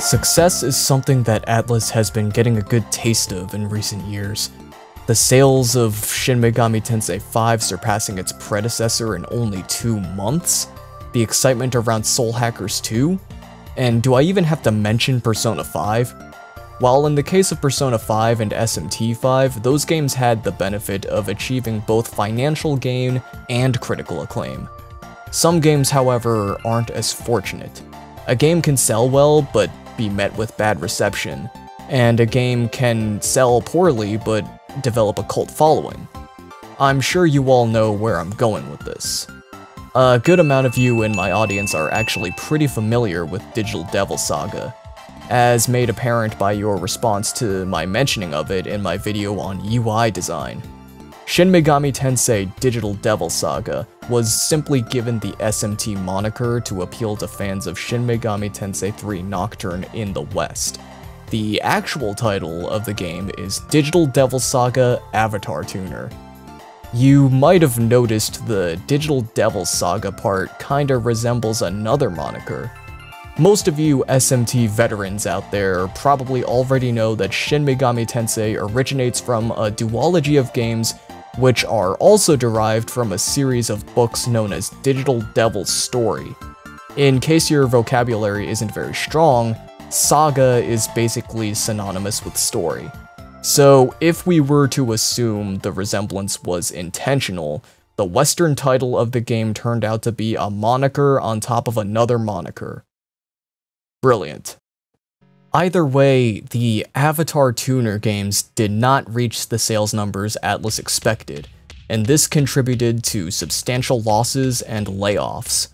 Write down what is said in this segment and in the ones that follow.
Success is something that Atlus has been getting a good taste of in recent years. The sales of Shin Megami Tensei 5 surpassing its predecessor in only two months, the excitement around Soul Hackers 2, and do I even have to mention Persona 5? While in the case of Persona 5 and SMT 5, those games had the benefit of achieving both financial gain and critical acclaim. Some games, however, aren't as fortunate. A game can sell well, but be met with bad reception, and a game can sell poorly but develop a cult following. I'm sure you all know where I'm going with this. A good amount of you in my audience are actually pretty familiar with Digital Devil Saga, as made apparent by your response to my mentioning of it in my video on UI design. Shin Megami Tensei Digital Devil Saga was simply given the SMT moniker to appeal to fans of Shin Megami Tensei 3 Nocturne in the West. The actual title of the game is Digital Devil Saga Avatar Tuner. You might have noticed the Digital Devil Saga part kinda resembles another moniker. Most of you SMT veterans out there probably already know that Shin Megami Tensei originates from a duology of games which are also derived from a series of books known as Digital Devil's Story. In case your vocabulary isn't very strong, saga is basically synonymous with story. So, if we were to assume the resemblance was intentional, the Western title of the game turned out to be a moniker on top of another moniker. Brilliant. Either way, the Avatar Tuner games did not reach the sales numbers Atlus expected, and this contributed to substantial losses and layoffs.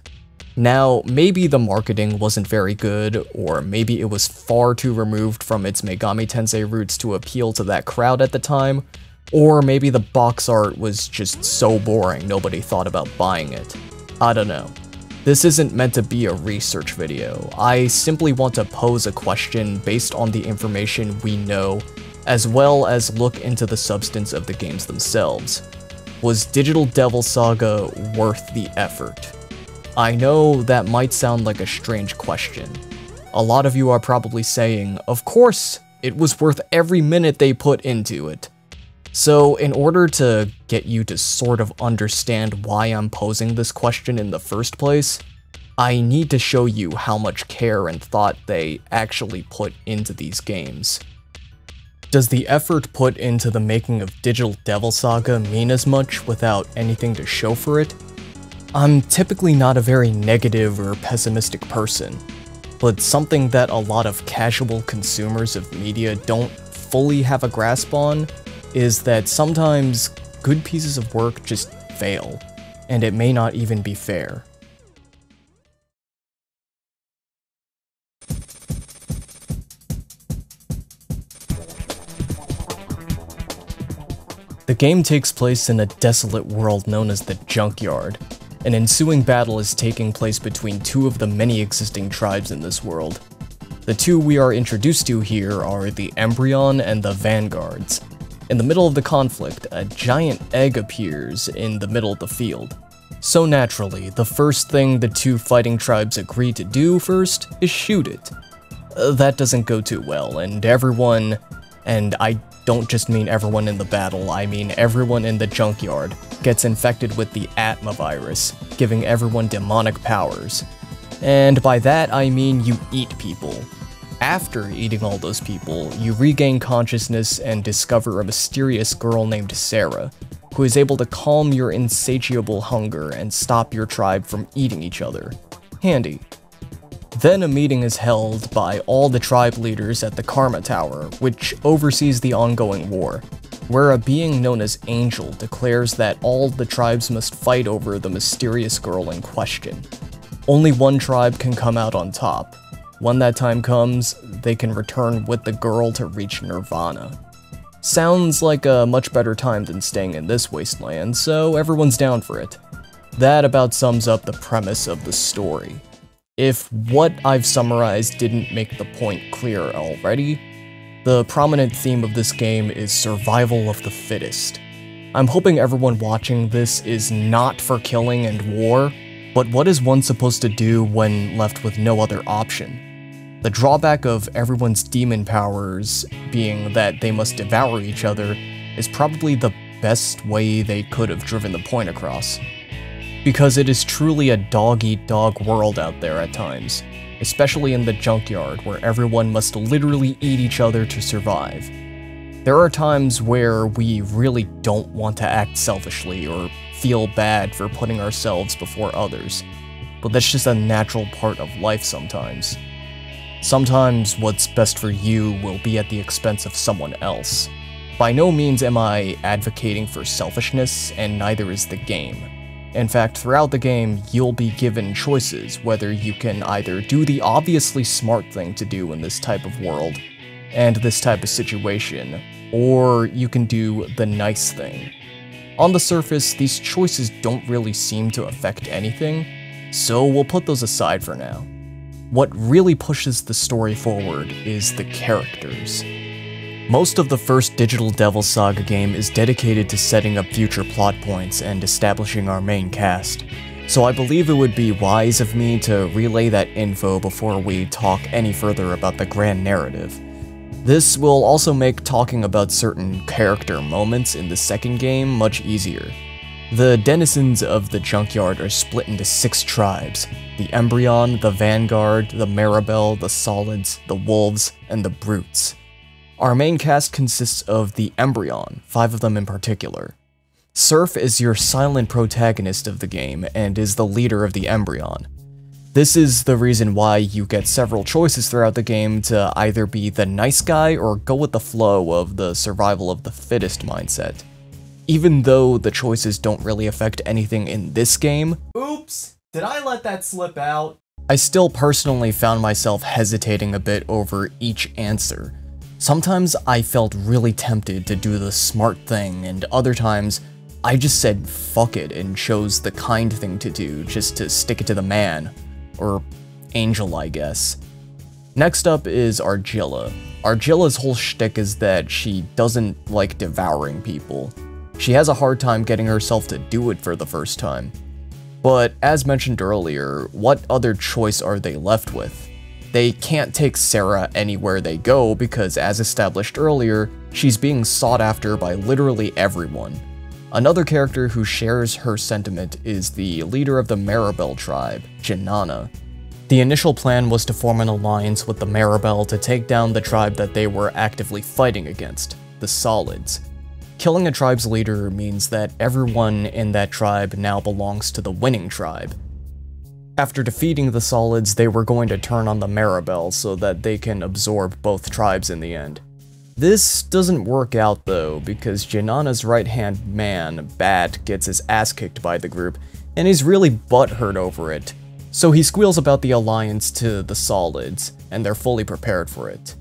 Now, maybe the marketing wasn't very good, or maybe it was far too removed from its Megami Tensei roots to appeal to that crowd at the time, or maybe the box art was just so boring nobody thought about buying it. I don't know. This isn't meant to be a research video. I simply want to pose a question based on the information we know, as well as look into the substance of the games themselves. Was Digital Devil Saga worth the effort? I know that might sound like a strange question. A lot of you are probably saying, of course, it was worth every minute they put into it. So, in order to get you to sort of understand why I'm posing this question in the first place, I need to show you how much care and thought they actually put into these games. Does the effort put into the making of Digital Devil Saga mean as much without anything to show for it? I'm typically not a very negative or pessimistic person, but something that a lot of casual consumers of media don't fully have a grasp on is that sometimes good pieces of work just fail, and it may not even be fair. The game takes place in a desolate world known as the Junkyard. An ensuing battle is taking place between two of the many existing tribes in this world. The two we are introduced to here are the Embryon and the Vanguards. In the middle of the conflict, a giant egg appears in the middle of the field. So naturally, the first thing the two fighting tribes agree to do first is shoot it. Uh, that doesn't go too well, and everyone, and I don't just mean everyone in the battle, I mean everyone in the junkyard, gets infected with the Atma virus, giving everyone demonic powers. And by that I mean you eat people, after eating all those people, you regain consciousness and discover a mysterious girl named Sera, who is able to calm your insatiable hunger and stop your tribe from eating each other. Handy. Then a meeting is held by all the tribe leaders at the Karma Tower, which oversees the ongoing war, where a being known as Angel declares that all the tribes must fight over the mysterious girl in question. Only one tribe can come out on top, when that time comes, they can return with the girl to reach Nirvana. Sounds like a much better time than staying in this wasteland, so everyone's down for it. That about sums up the premise of the story. If what I've summarized didn't make the point clear already, the prominent theme of this game is survival of the fittest. I'm hoping everyone watching this is not for killing and war, but what is one supposed to do when left with no other option? The drawback of everyone's demon powers being that they must devour each other is probably the best way they could have driven the point across. Because it is truly a dog-eat-dog -dog world out there at times, especially in the junkyard where everyone must literally eat each other to survive. There are times where we really don't want to act selfishly or feel bad for putting ourselves before others, but that's just a natural part of life sometimes. Sometimes what's best for you will be at the expense of someone else. By no means am I advocating for selfishness, and neither is the game. In fact, throughout the game, you'll be given choices whether you can either do the obviously smart thing to do in this type of world, and this type of situation, or you can do the nice thing. On the surface, these choices don't really seem to affect anything, so we'll put those aside for now. What really pushes the story forward is the characters. Most of the first Digital Devil Saga game is dedicated to setting up future plot points and establishing our main cast, so I believe it would be wise of me to relay that info before we talk any further about the grand narrative. This will also make talking about certain character moments in the second game much easier, the denizens of the junkyard are split into six tribes, the Embryon, the Vanguard, the Maribel, the Solids, the Wolves, and the Brutes. Our main cast consists of the Embryon, five of them in particular. Serph is your silent protagonist of the game and is the leader of the Embryon. This is the reason why you get several choices throughout the game to either be the nice guy or go with the flow of the survival of the fittest mindset. Even though the choices don't really affect anything in this game, oops, did I let that slip out? I still personally found myself hesitating a bit over each answer. Sometimes I felt really tempted to do the smart thing, and other times, I just said fuck it and chose the kind thing to do just to stick it to the man. Or Angel, I guess. Next up is Argilla. Argilla's whole shtick is that she doesn't like devouring people. She has a hard time getting herself to do it for the first time. But as mentioned earlier, what other choice are they left with? They can't take Sera anywhere they go because as established earlier, she's being sought after by literally everyone. Another character who shares her sentiment is the leader of the Maribel tribe, Jinana. The initial plan was to form an alliance with the Maribel to take down the tribe that they were actively fighting against, the Solids. Killing a tribe's leader means that everyone in that tribe now belongs to the winning tribe. After defeating the Solids, they were going to turn on the Maribel so that they can absorb both tribes in the end. This doesn't work out though, because Jinana's right-hand man, Bat, gets his ass kicked by the group, and he's really butthurt over it. So he squeals about the alliance to the Solids, and they're fully prepared for it.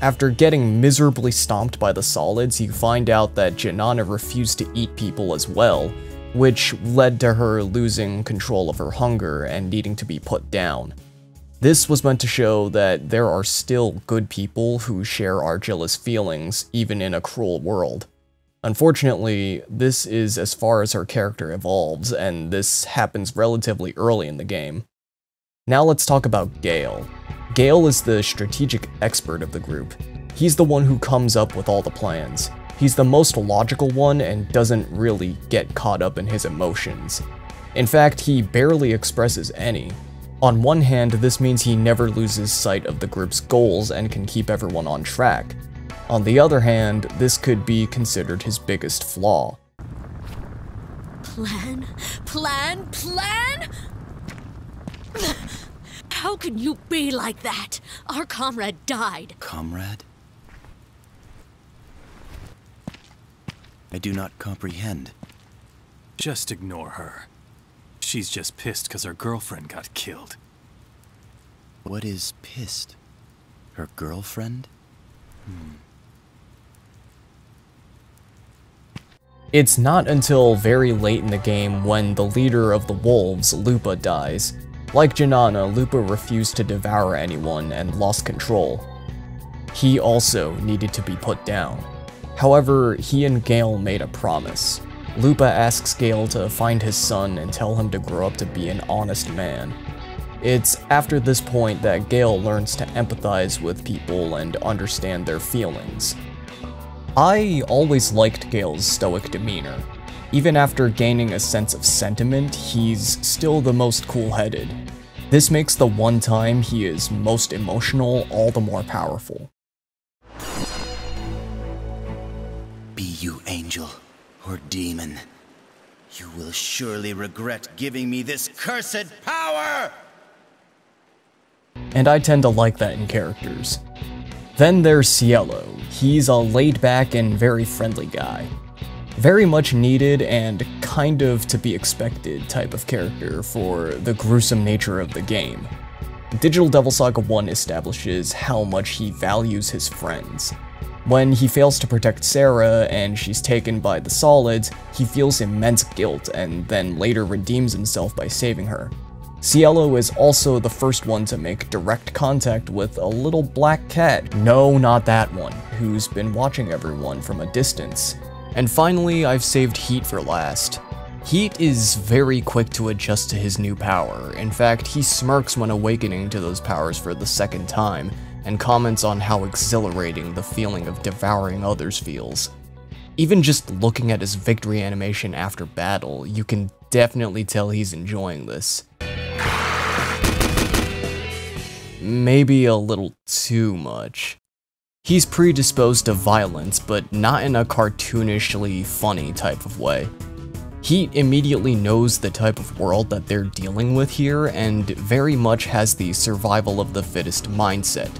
After getting miserably stomped by the solids, you find out that Jinana refused to eat people as well, which led to her losing control of her hunger and needing to be put down. This was meant to show that there are still good people who share Argilla's feelings, even in a cruel world. Unfortunately, this is as far as her character evolves, and this happens relatively early in the game. Now let's talk about Gale. Gale is the strategic expert of the group. He's the one who comes up with all the plans. He's the most logical one and doesn't really get caught up in his emotions. In fact, he barely expresses any. On one hand, this means he never loses sight of the group's goals and can keep everyone on track. On the other hand, this could be considered his biggest flaw. Plan? Plan? Plan? How can you be like that? Our comrade died. Comrade? I do not comprehend. Just ignore her. She's just pissed because her girlfriend got killed. What is pissed? Her girlfriend? Hmm. It's not until very late in the game when the leader of the wolves, Lupa, dies, like Jinana, Lupa refused to devour anyone and lost control. He also needed to be put down. However, he and Gale made a promise. Lupa asks Gale to find his son and tell him to grow up to be an honest man. It's after this point that Gale learns to empathize with people and understand their feelings. I always liked Gale's stoic demeanor. Even after gaining a sense of sentiment, he's still the most cool-headed. This makes the one time he is most emotional all the more powerful. Be you angel or demon, you will surely regret giving me this cursed power! And I tend to like that in characters. Then there's Cielo. He's a laid-back and very friendly guy. Very much needed and kind of to be expected type of character for the gruesome nature of the game. Digital Devil Saga 1 establishes how much he values his friends. When he fails to protect Sera and she's taken by the Solids, he feels immense guilt and then later redeems himself by saving her. Cielo is also the first one to make direct contact with a little black cat. No, not that one, who's been watching everyone from a distance. And finally, I've saved Heat for last. Heat is very quick to adjust to his new power. In fact, he smirks when awakening to those powers for the second time, and comments on how exhilarating the feeling of devouring others feels. Even just looking at his victory animation after battle, you can definitely tell he's enjoying this. maybe a little too much. He's predisposed to violence, but not in a cartoonishly funny type of way. He immediately knows the type of world that they're dealing with here and very much has the survival of the fittest mindset.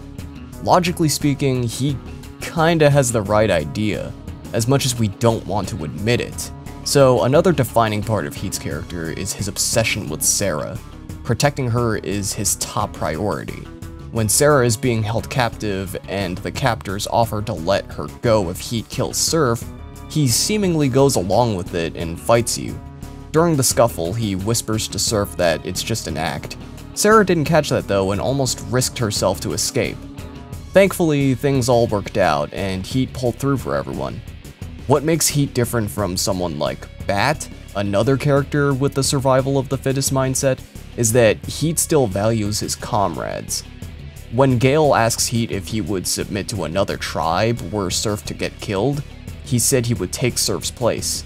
Logically speaking, he kinda has the right idea, as much as we don't want to admit it. So another defining part of Heat's character is his obsession with Sera. Protecting her is his top priority. When Sera is being held captive and the captors offer to let her go if Heat kills Serph, he seemingly goes along with it and fights you. During the scuffle, he whispers to Serph that it's just an act. Sera didn't catch that though and almost risked herself to escape. Thankfully, things all worked out and Heat pulled through for everyone. What makes Heat different from someone like Bat, another character with the survival of the fittest mindset, is that Heat still values his comrades. When Gale asks Heat if he would submit to another tribe were Serph to get killed, he said he would take Serph's place.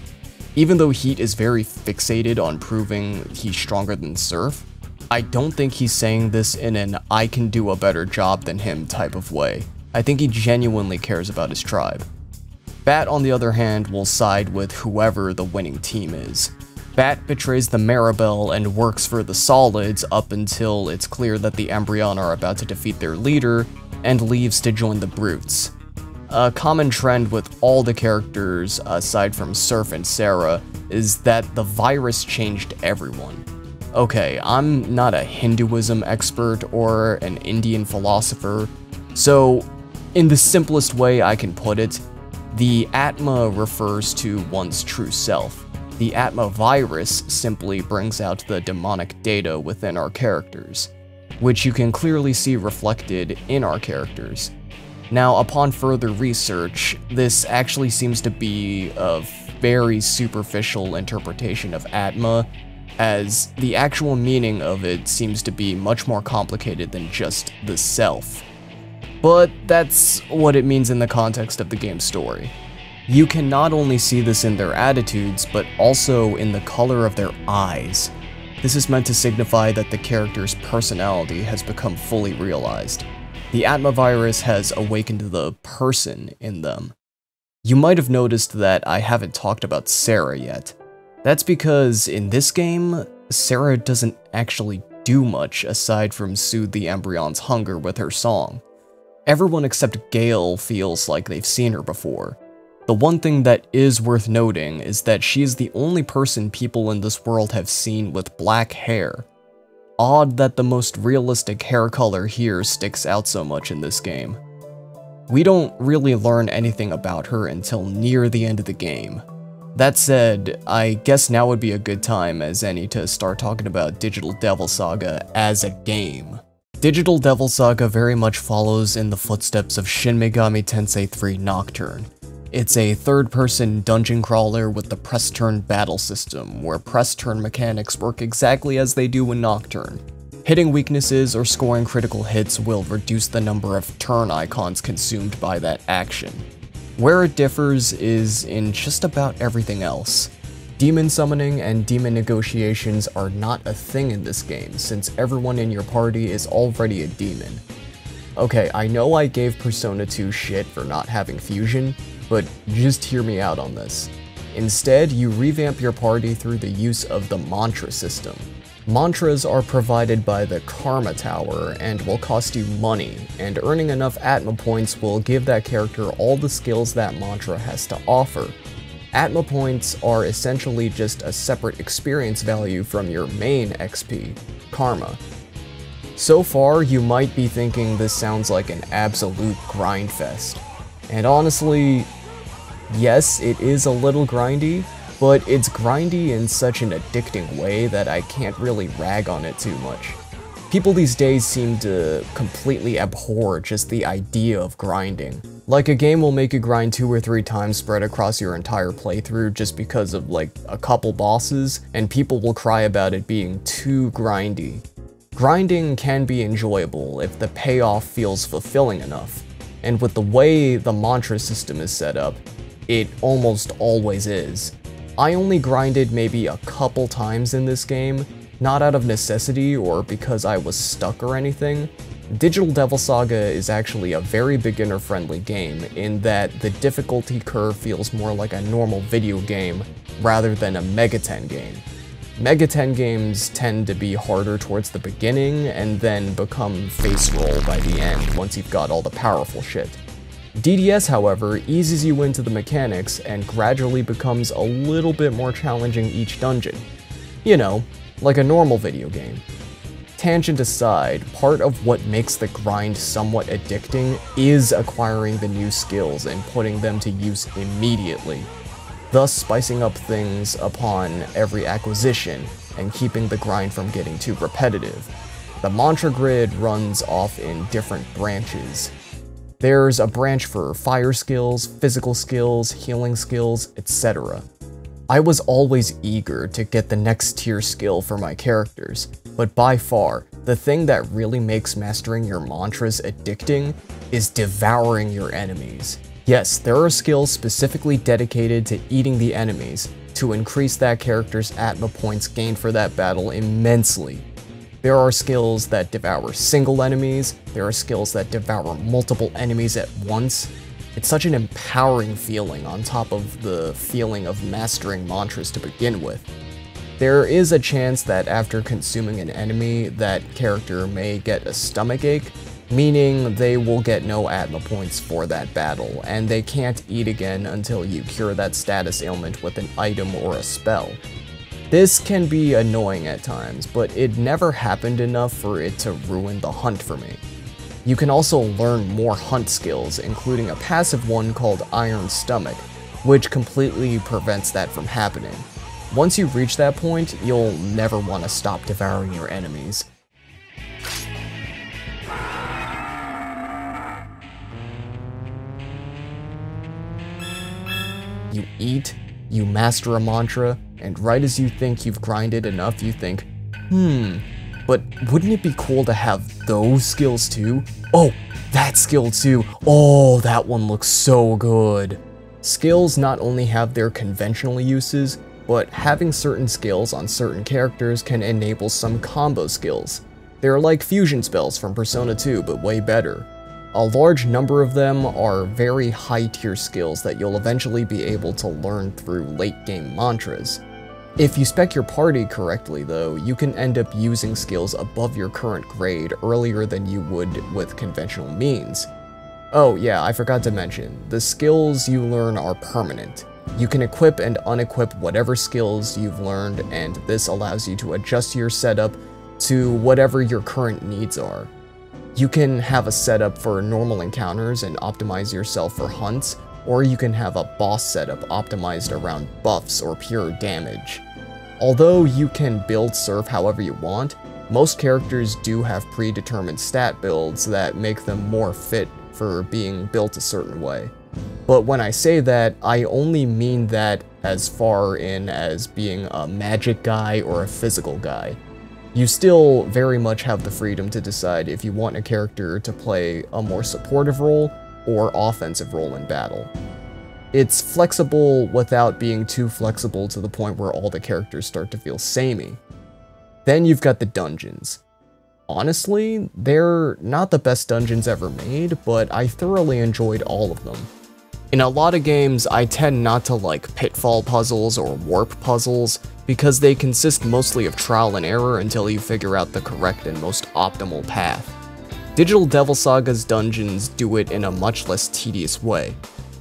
Even though Heat is very fixated on proving he's stronger than Serph, I don't think he's saying this in an I can do a better job than him type of way. I think he genuinely cares about his tribe. Bat, on the other hand, will side with whoever the winning team is. Bat betrays the Maribel and works for the Solids up until it's clear that the Embryon are about to defeat their leader, and leaves to join the Brutes. A common trend with all the characters, aside from Serph and Sera, is that the virus changed everyone. Okay, I'm not a Hinduism expert or an Indian philosopher, so in the simplest way I can put it, the Atma refers to one's true self. The Atma virus simply brings out the demonic data within our characters, which you can clearly see reflected in our characters. Now, upon further research, this actually seems to be a very superficial interpretation of Atma, as the actual meaning of it seems to be much more complicated than just the self. But that's what it means in the context of the game's story. You can not only see this in their attitudes, but also in the color of their eyes. This is meant to signify that the character's personality has become fully realized. The Atma virus has awakened the person in them. You might have noticed that I haven't talked about Sera yet. That's because in this game, Sera doesn't actually do much aside from soothe the Embryon's hunger with her song. Everyone except Gale feels like they've seen her before, the one thing that is worth noting is that she is the only person people in this world have seen with black hair. Odd that the most realistic hair color here sticks out so much in this game. We don't really learn anything about her until near the end of the game. That said, I guess now would be a good time as any to start talking about Digital Devil Saga as a game. Digital Devil Saga very much follows in the footsteps of Shin Megami Tensei 3 Nocturne, it's a third-person dungeon crawler with the press-turn battle system, where press-turn mechanics work exactly as they do in Nocturne. Hitting weaknesses or scoring critical hits will reduce the number of turn icons consumed by that action. Where it differs is in just about everything else. Demon summoning and demon negotiations are not a thing in this game, since everyone in your party is already a demon. Okay, I know I gave Persona 2 shit for not having fusion, but just hear me out on this. Instead, you revamp your party through the use of the mantra system. Mantras are provided by the Karma Tower and will cost you money, and earning enough Atma points will give that character all the skills that mantra has to offer. Atma points are essentially just a separate experience value from your main XP, Karma. So far, you might be thinking this sounds like an absolute grindfest. And honestly, yes, it is a little grindy, but it's grindy in such an addicting way that I can't really rag on it too much. People these days seem to completely abhor just the idea of grinding. Like a game will make you grind two or three times spread across your entire playthrough just because of like a couple bosses, and people will cry about it being too grindy. Grinding can be enjoyable if the payoff feels fulfilling enough, and with the way the mantra system is set up, it almost always is. I only grinded maybe a couple times in this game, not out of necessity or because I was stuck or anything. Digital Devil Saga is actually a very beginner-friendly game in that the difficulty curve feels more like a normal video game rather than a Megaten game. Megaten games tend to be harder towards the beginning and then become face roll by the end once you've got all the powerful shit. DDS, however, eases you into the mechanics and gradually becomes a little bit more challenging each dungeon. You know, like a normal video game. Tangent aside, part of what makes the grind somewhat addicting is acquiring the new skills and putting them to use immediately, thus spicing up things upon every acquisition and keeping the grind from getting too repetitive. The mantra grid runs off in different branches, there's a branch for fire skills, physical skills, healing skills, etc. I was always eager to get the next tier skill for my characters, but by far, the thing that really makes mastering your mantras addicting is devouring your enemies. Yes, there are skills specifically dedicated to eating the enemies to increase that character's Atma points gained for that battle immensely, there are skills that devour single enemies, there are skills that devour multiple enemies at once. It's such an empowering feeling on top of the feeling of mastering mantras to begin with. There is a chance that after consuming an enemy, that character may get a stomach ache, meaning they will get no Atma points for that battle, and they can't eat again until you cure that status ailment with an item or a spell. This can be annoying at times, but it never happened enough for it to ruin the hunt for me. You can also learn more hunt skills, including a passive one called Iron Stomach, which completely prevents that from happening. Once you reach that point, you'll never want to stop devouring your enemies. You eat, you master a mantra, and right as you think you've grinded enough, you think, hmm, but wouldn't it be cool to have those skills too? Oh, that skill too. Oh, that one looks so good. Skills not only have their conventional uses, but having certain skills on certain characters can enable some combo skills. They're like fusion spells from Persona 2, but way better. A large number of them are very high tier skills that you'll eventually be able to learn through late game mantras. If you spec your party correctly though, you can end up using skills above your current grade earlier than you would with conventional means. Oh yeah, I forgot to mention, the skills you learn are permanent. You can equip and unequip whatever skills you've learned and this allows you to adjust your setup to whatever your current needs are. You can have a setup for normal encounters and optimize yourself for hunts, or you can have a boss setup optimized around buffs or pure damage. Although you can build Serph however you want, most characters do have predetermined stat builds that make them more fit for being built a certain way. But when I say that, I only mean that as far in as being a magic guy or a physical guy. You still very much have the freedom to decide if you want a character to play a more supportive role or offensive role in battle. It's flexible without being too flexible to the point where all the characters start to feel samey. Then you've got the dungeons. Honestly, they're not the best dungeons ever made, but I thoroughly enjoyed all of them. In a lot of games, I tend not to like pitfall puzzles or warp puzzles because they consist mostly of trial and error until you figure out the correct and most optimal path. Digital Devil Saga's dungeons do it in a much less tedious way.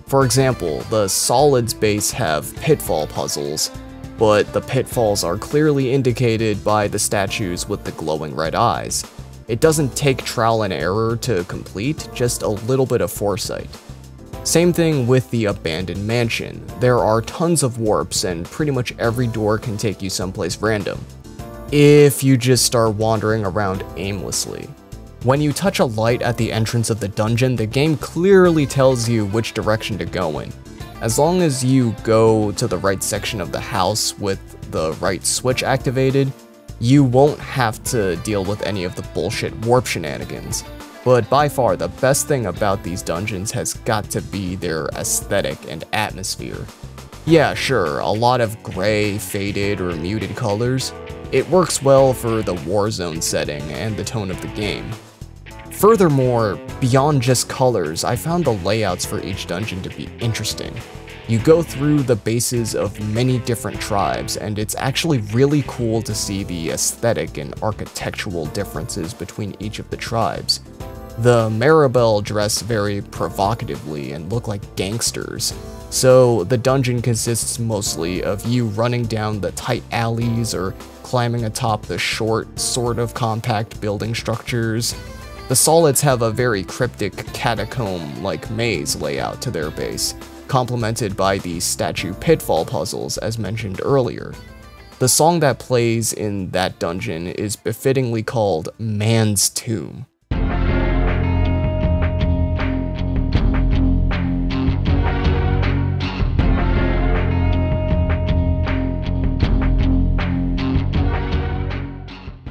For example, the Solids base have pitfall puzzles, but the pitfalls are clearly indicated by the statues with the glowing red eyes. It doesn't take trial and error to complete, just a little bit of foresight. Same thing with the Abandoned Mansion. There are tons of warps and pretty much every door can take you someplace random. If you just start wandering around aimlessly. When you touch a light at the entrance of the dungeon, the game clearly tells you which direction to go in. As long as you go to the right section of the house with the right switch activated, you won't have to deal with any of the bullshit warp shenanigans. But by far, the best thing about these dungeons has got to be their aesthetic and atmosphere. Yeah, sure, a lot of gray, faded, or muted colors. It works well for the Warzone setting and the tone of the game. Furthermore, beyond just colors, I found the layouts for each dungeon to be interesting. You go through the bases of many different tribes, and it's actually really cool to see the aesthetic and architectural differences between each of the tribes. The Maribel dress very provocatively and look like gangsters, so the dungeon consists mostly of you running down the tight alleys or climbing atop the short, sort of compact building structures, the Solids have a very cryptic catacomb-like maze layout to their base, complemented by the statue pitfall puzzles as mentioned earlier. The song that plays in that dungeon is befittingly called Man's Tomb.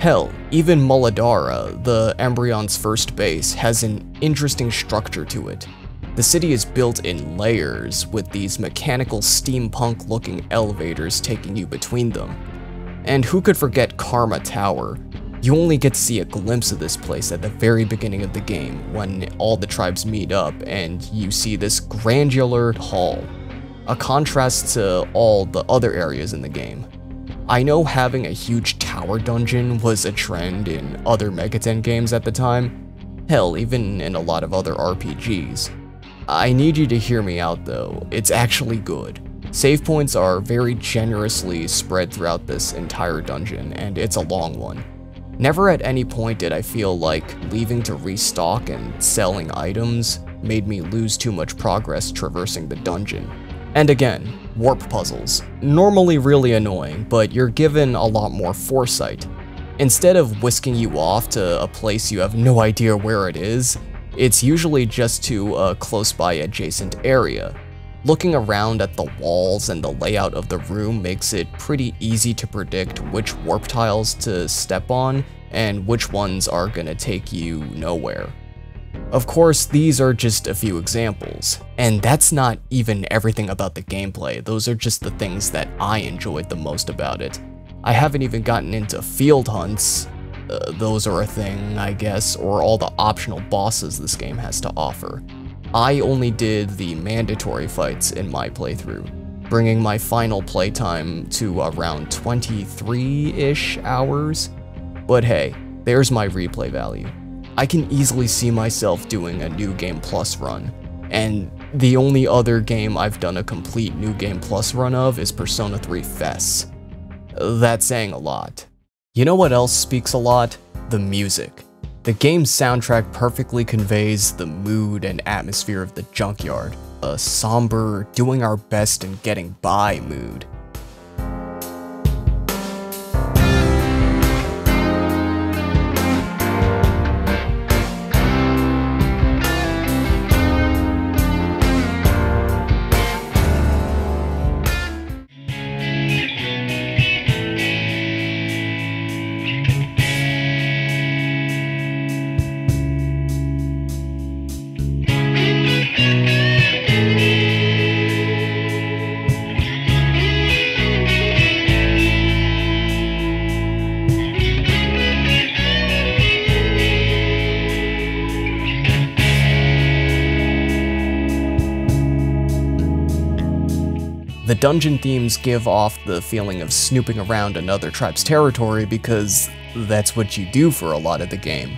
Hell, even Muladhara, the Embryon's first base, has an interesting structure to it. The city is built in layers, with these mechanical steampunk-looking elevators taking you between them. And who could forget Karma Tower? You only get to see a glimpse of this place at the very beginning of the game, when all the tribes meet up and you see this granular hall, a contrast to all the other areas in the game. I know having a huge tower dungeon was a trend in other Megaten games at the time, hell, even in a lot of other RPGs. I need you to hear me out though, it's actually good. Save points are very generously spread throughout this entire dungeon, and it's a long one. Never at any point did I feel like leaving to restock and selling items made me lose too much progress traversing the dungeon. And again, warp puzzles. Normally really annoying, but you're given a lot more foresight. Instead of whisking you off to a place you have no idea where it is, it's usually just to a close by adjacent area. Looking around at the walls and the layout of the room makes it pretty easy to predict which warp tiles to step on and which ones are gonna take you nowhere. Of course, these are just a few examples, and that's not even everything about the gameplay, those are just the things that I enjoyed the most about it. I haven't even gotten into field hunts, uh, those are a thing, I guess, or all the optional bosses this game has to offer. I only did the mandatory fights in my playthrough, bringing my final playtime to around 23-ish hours. But hey, there's my replay value. I can easily see myself doing a New Game Plus run, and the only other game I've done a complete New Game Plus run of is Persona 3 FES. That's saying a lot. You know what else speaks a lot? The music. The game's soundtrack perfectly conveys the mood and atmosphere of the junkyard, a somber, doing our best and getting by mood. Dungeon themes give off the feeling of snooping around another tribe's territory because that's what you do for a lot of the game.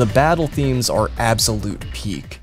The battle themes are absolute peak.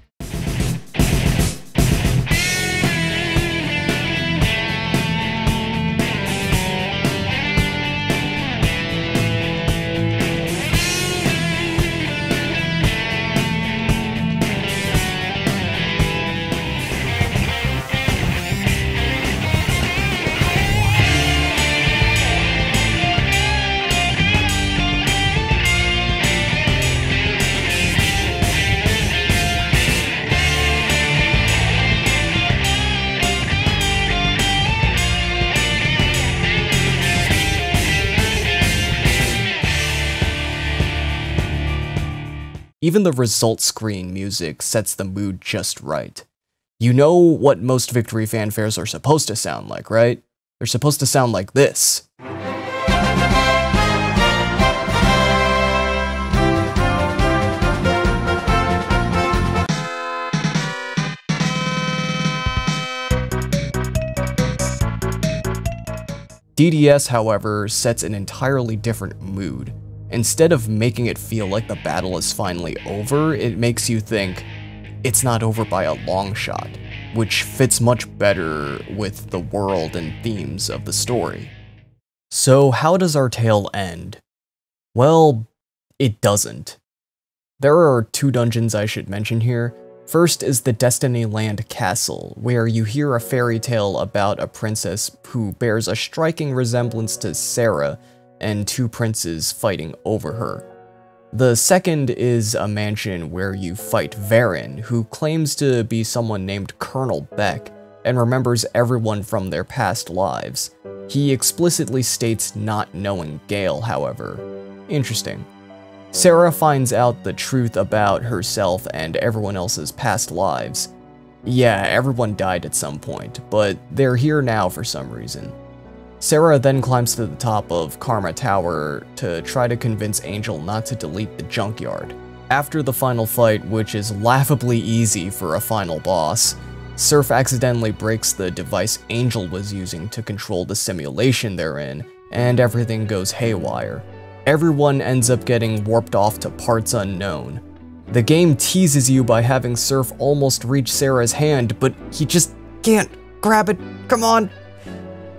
Even the result screen music sets the mood just right. You know what most victory fanfares are supposed to sound like, right? They're supposed to sound like this. DDS, however, sets an entirely different mood. Instead of making it feel like the battle is finally over, it makes you think it's not over by a long shot, which fits much better with the world and themes of the story. So how does our tale end? Well, it doesn't. There are two dungeons I should mention here. First is the Destiny Land Castle, where you hear a fairy tale about a princess who bears a striking resemblance to Sera, and two princes fighting over her. The second is a mansion where you fight Varin, who claims to be someone named Colonel Beck and remembers everyone from their past lives. He explicitly states not knowing Gale, however. Interesting. Sera finds out the truth about herself and everyone else's past lives. Yeah, everyone died at some point, but they're here now for some reason. Sera then climbs to the top of Karma Tower to try to convince Angel not to delete the junkyard. After the final fight, which is laughably easy for a final boss, Serph accidentally breaks the device Angel was using to control the simulation they're in, and everything goes haywire. Everyone ends up getting warped off to parts unknown. The game teases you by having Serph almost reach Sera's hand, but he just can't grab it. Come on,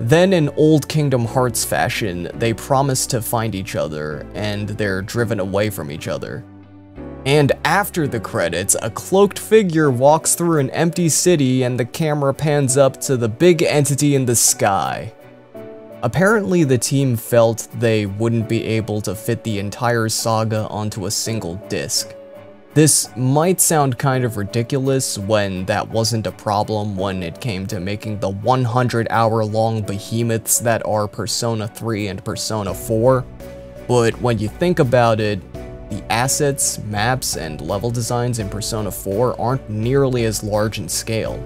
then in old Kingdom Hearts fashion, they promise to find each other, and they're driven away from each other. And after the credits, a cloaked figure walks through an empty city and the camera pans up to the big entity in the sky. Apparently the team felt they wouldn't be able to fit the entire saga onto a single disc. This might sound kind of ridiculous when that wasn't a problem when it came to making the 100 hour long behemoths that are Persona 3 and Persona 4, but when you think about it, the assets, maps, and level designs in Persona 4 aren't nearly as large in scale.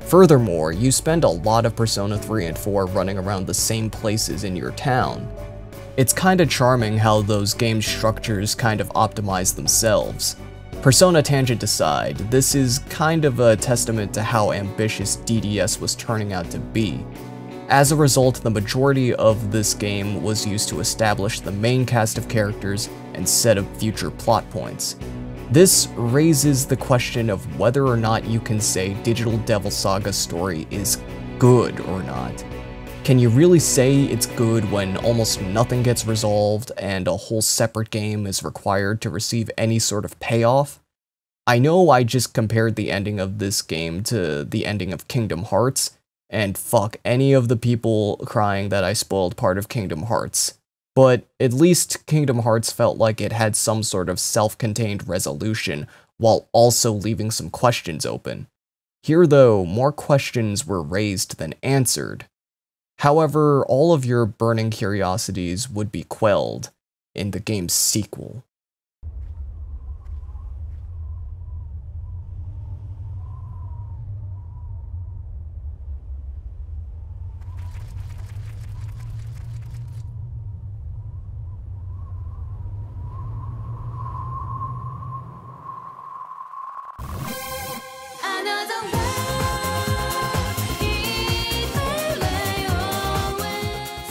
Furthermore, you spend a lot of Persona 3 and 4 running around the same places in your town. It's kinda charming how those game structures kind of optimize themselves. Persona tangent aside, this is kind of a testament to how ambitious DDS was turning out to be. As a result, the majority of this game was used to establish the main cast of characters and set up future plot points. This raises the question of whether or not you can say Digital Devil Saga story is good or not. Can you really say it's good when almost nothing gets resolved and a whole separate game is required to receive any sort of payoff? I know I just compared the ending of this game to the ending of Kingdom Hearts, and fuck any of the people crying that I spoiled part of Kingdom Hearts. But at least Kingdom Hearts felt like it had some sort of self-contained resolution, while also leaving some questions open. Here, though, more questions were raised than answered. However, all of your burning curiosities would be quelled in the game's sequel.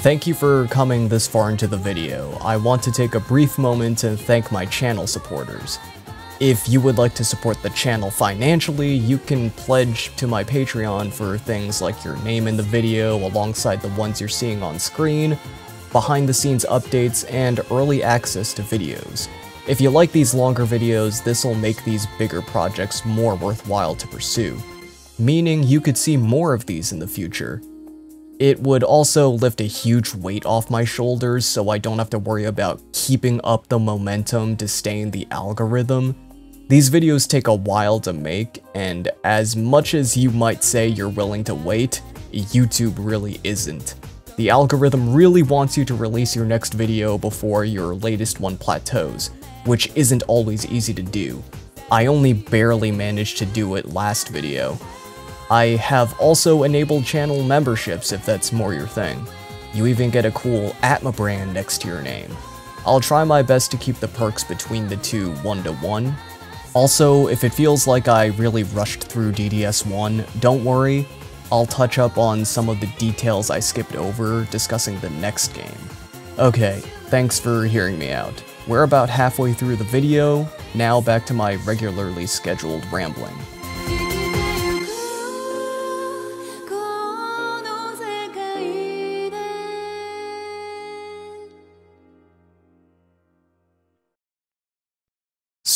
Thank you for coming this far into the video. I want to take a brief moment and thank my channel supporters. If you would like to support the channel financially, you can pledge to my Patreon for things like your name in the video alongside the ones you're seeing on screen, behind the scenes updates, and early access to videos. If you like these longer videos, this will make these bigger projects more worthwhile to pursue, meaning you could see more of these in the future. It would also lift a huge weight off my shoulders so I don't have to worry about keeping up the momentum to stay in the algorithm. These videos take a while to make, and as much as you might say you're willing to wait, YouTube really isn't. The algorithm really wants you to release your next video before your latest one plateaus, which isn't always easy to do. I only barely managed to do it last video. I have also enabled channel memberships if that's more your thing. You even get a cool Atma brand next to your name. I'll try my best to keep the perks between the two one to one. Also, if it feels like I really rushed through DDS1, don't worry, I'll touch up on some of the details I skipped over discussing the next game. Okay, thanks for hearing me out. We're about halfway through the video, now back to my regularly scheduled rambling.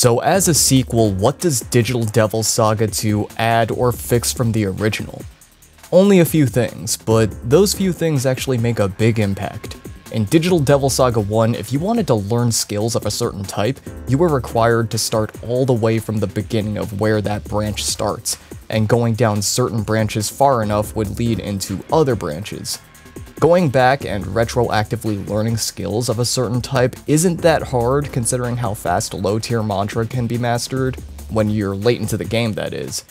So as a sequel, what does Digital Devil Saga 2 add or fix from the original? Only a few things, but those few things actually make a big impact. In Digital Devil Saga 1, if you wanted to learn skills of a certain type, you were required to start all the way from the beginning of where that branch starts, and going down certain branches far enough would lead into other branches. Going back and retroactively learning skills of a certain type isn't that hard considering how fast low tier mantra can be mastered, when you're late into the game that is.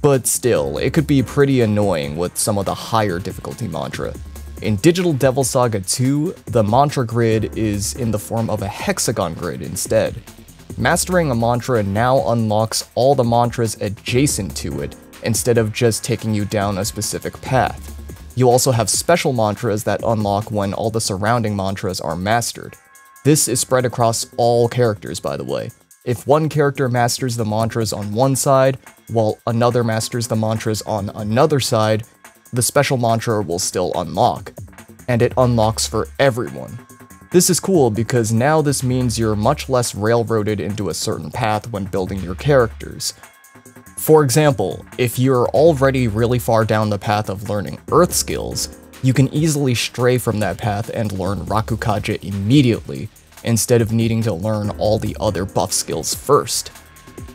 But still, it could be pretty annoying with some of the higher difficulty mantra. In Digital Devil Saga 2, the mantra grid is in the form of a hexagon grid instead. Mastering a mantra now unlocks all the mantras adjacent to it, instead of just taking you down a specific path. You also have special mantras that unlock when all the surrounding mantras are mastered. This is spread across all characters, by the way. If one character masters the mantras on one side, while another masters the mantras on another side, the special mantra will still unlock. And it unlocks for everyone. This is cool because now this means you're much less railroaded into a certain path when building your characters. For example, if you're already really far down the path of learning Earth skills, you can easily stray from that path and learn Rakukaja immediately, instead of needing to learn all the other buff skills first.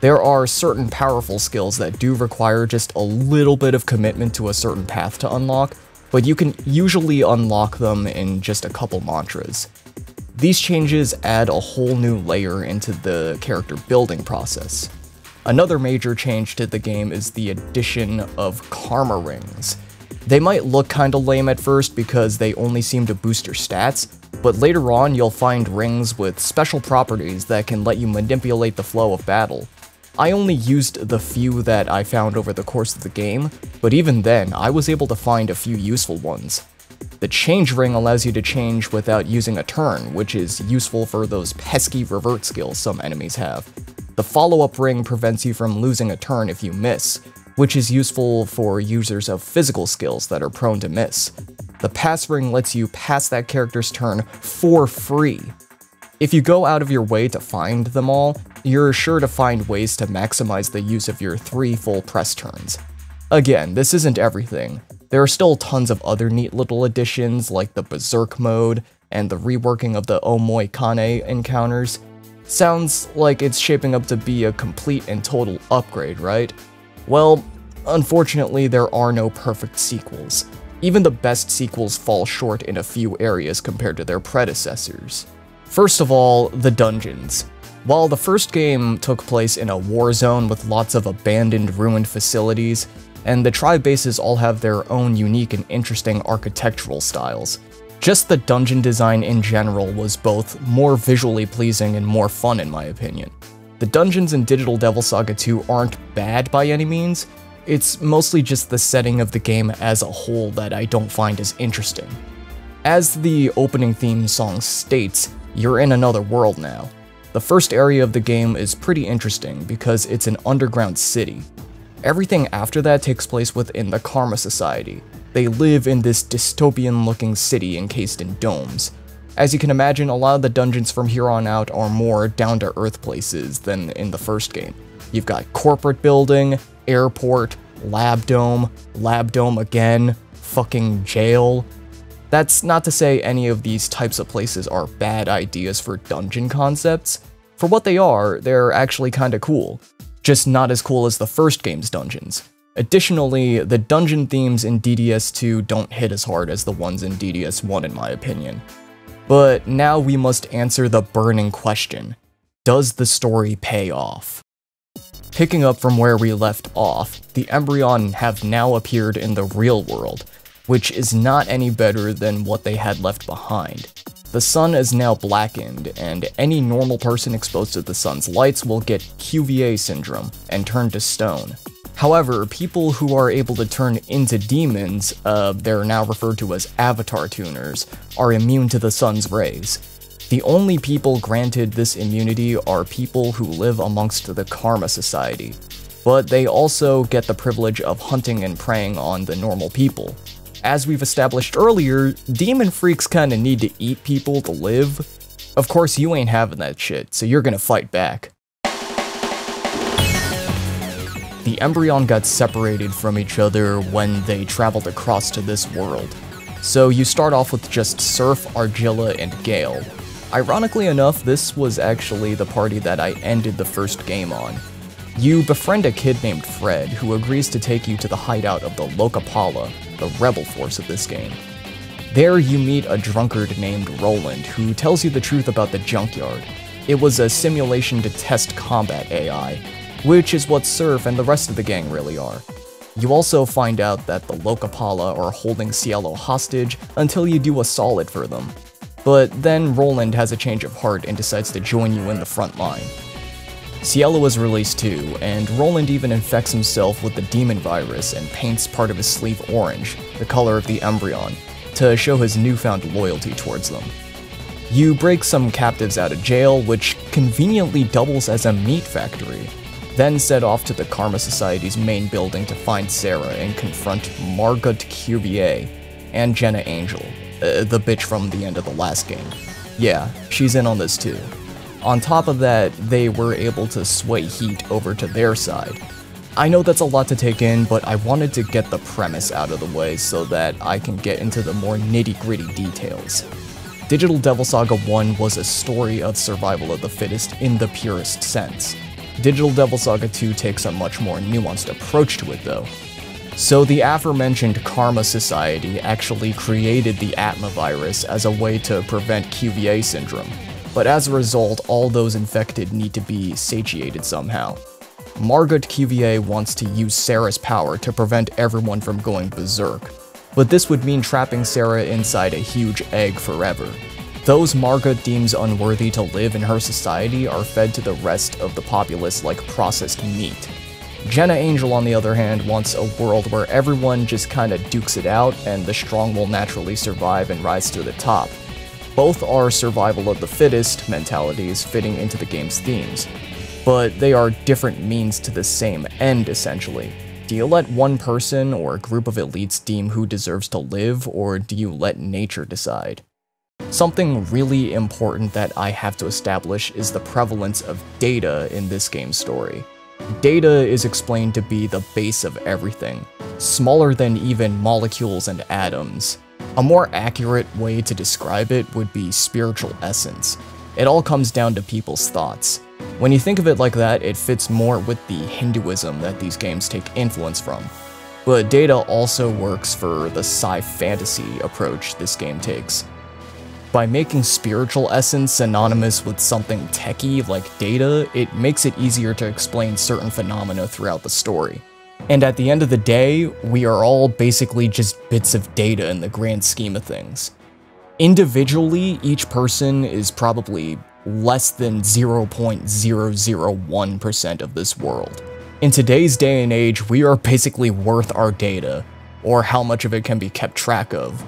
There are certain powerful skills that do require just a little bit of commitment to a certain path to unlock, but you can usually unlock them in just a couple mantras. These changes add a whole new layer into the character building process. Another major change to the game is the addition of Karma Rings. They might look kinda lame at first because they only seem to boost your stats, but later on you'll find rings with special properties that can let you manipulate the flow of battle. I only used the few that I found over the course of the game, but even then, I was able to find a few useful ones. The Change Ring allows you to change without using a turn, which is useful for those pesky revert skills some enemies have. The follow-up ring prevents you from losing a turn if you miss, which is useful for users of physical skills that are prone to miss. The pass ring lets you pass that character's turn for free. If you go out of your way to find them all, you're sure to find ways to maximize the use of your three full press turns. Again, this isn't everything. There are still tons of other neat little additions like the Berserk mode, and the reworking of the Omoikane encounters, sounds like it's shaping up to be a complete and total upgrade, right? Well, unfortunately, there are no perfect sequels. Even the best sequels fall short in a few areas compared to their predecessors. First of all, the dungeons. While the first game took place in a war zone with lots of abandoned ruined facilities, and the tribe bases all have their own unique and interesting architectural styles, just the dungeon design in general was both more visually pleasing and more fun in my opinion. The dungeons in Digital Devil Saga 2 aren't bad by any means, it's mostly just the setting of the game as a whole that I don't find as interesting. As the opening theme song states, you're in another world now. The first area of the game is pretty interesting because it's an underground city. Everything after that takes place within the Karma Society, they live in this dystopian looking city encased in domes. As you can imagine, a lot of the dungeons from here on out are more down to earth places than in the first game. You've got corporate building, airport, lab dome, lab dome again, fucking jail. That's not to say any of these types of places are bad ideas for dungeon concepts. For what they are, they're actually kinda cool. Just not as cool as the first game's dungeons. Additionally, the dungeon themes in DDS2 don't hit as hard as the ones in DDS1 in my opinion. But now we must answer the burning question. Does the story pay off? Picking up from where we left off, the Embryon have now appeared in the real world, which is not any better than what they had left behind. The sun is now blackened, and any normal person exposed to the sun's lights will get Cuvier syndrome and turn to stone. However, people who are able to turn into demons, uh, they're now referred to as avatar tuners, are immune to the sun's rays. The only people granted this immunity are people who live amongst the Karma Society, but they also get the privilege of hunting and preying on the normal people. As we've established earlier, demon freaks kinda need to eat people to live. Of course, you ain't having that shit, so you're gonna fight back. The Embryon got separated from each other when they traveled across to this world. So you start off with just Serph, Argilla, and Gale. Ironically enough, this was actually the party that I ended the first game on. You befriend a kid named Fred, who agrees to take you to the hideout of the Lokapala, the rebel force of this game. There you meet a drunkard named Roland, who tells you the truth about the junkyard. It was a simulation to test combat AI, which is what Serph and the rest of the gang really are. You also find out that the Lokapala are holding Cielo hostage until you do a solid for them. But then Roland has a change of heart and decides to join you in the front line. Cielo is released too, and Roland even infects himself with the demon virus and paints part of his sleeve orange, the color of the Embryon, to show his newfound loyalty towards them. You break some captives out of jail, which conveniently doubles as a meat factory, then set off to the Karma Society's main building to find Sera and confront Margot Cuvier and Jenna Angel, uh, the bitch from the end of the last game. Yeah, she's in on this too. On top of that, they were able to sway Heat over to their side. I know that's a lot to take in, but I wanted to get the premise out of the way so that I can get into the more nitty gritty details. Digital Devil Saga 1 was a story of survival of the fittest in the purest sense. Digital Devil Saga 2 takes a much more nuanced approach to it though. So the aforementioned Karma Society actually created the Atma virus as a way to prevent Cuvier syndrome, but as a result, all those infected need to be satiated somehow. Margot Cuvier wants to use Sera's power to prevent everyone from going berserk, but this would mean trapping Sera inside a huge egg forever, those Margot deems unworthy to live in her society are fed to the rest of the populace like processed meat. Jenna Angel, on the other hand, wants a world where everyone just kinda dukes it out and the strong will naturally survive and rise to the top. Both are survival of the fittest mentalities fitting into the game's themes, but they are different means to the same end, essentially. Do you let one person or a group of elites deem who deserves to live, or do you let nature decide? Something really important that I have to establish is the prevalence of data in this game's story. Data is explained to be the base of everything, smaller than even molecules and atoms. A more accurate way to describe it would be spiritual essence. It all comes down to people's thoughts. When you think of it like that, it fits more with the Hinduism that these games take influence from. But data also works for the sci fantasy approach this game takes. By making spiritual essence synonymous with something techie like data, it makes it easier to explain certain phenomena throughout the story. And at the end of the day, we are all basically just bits of data in the grand scheme of things. Individually, each person is probably less than 0.001% of this world. In today's day and age, we are basically worth our data, or how much of it can be kept track of.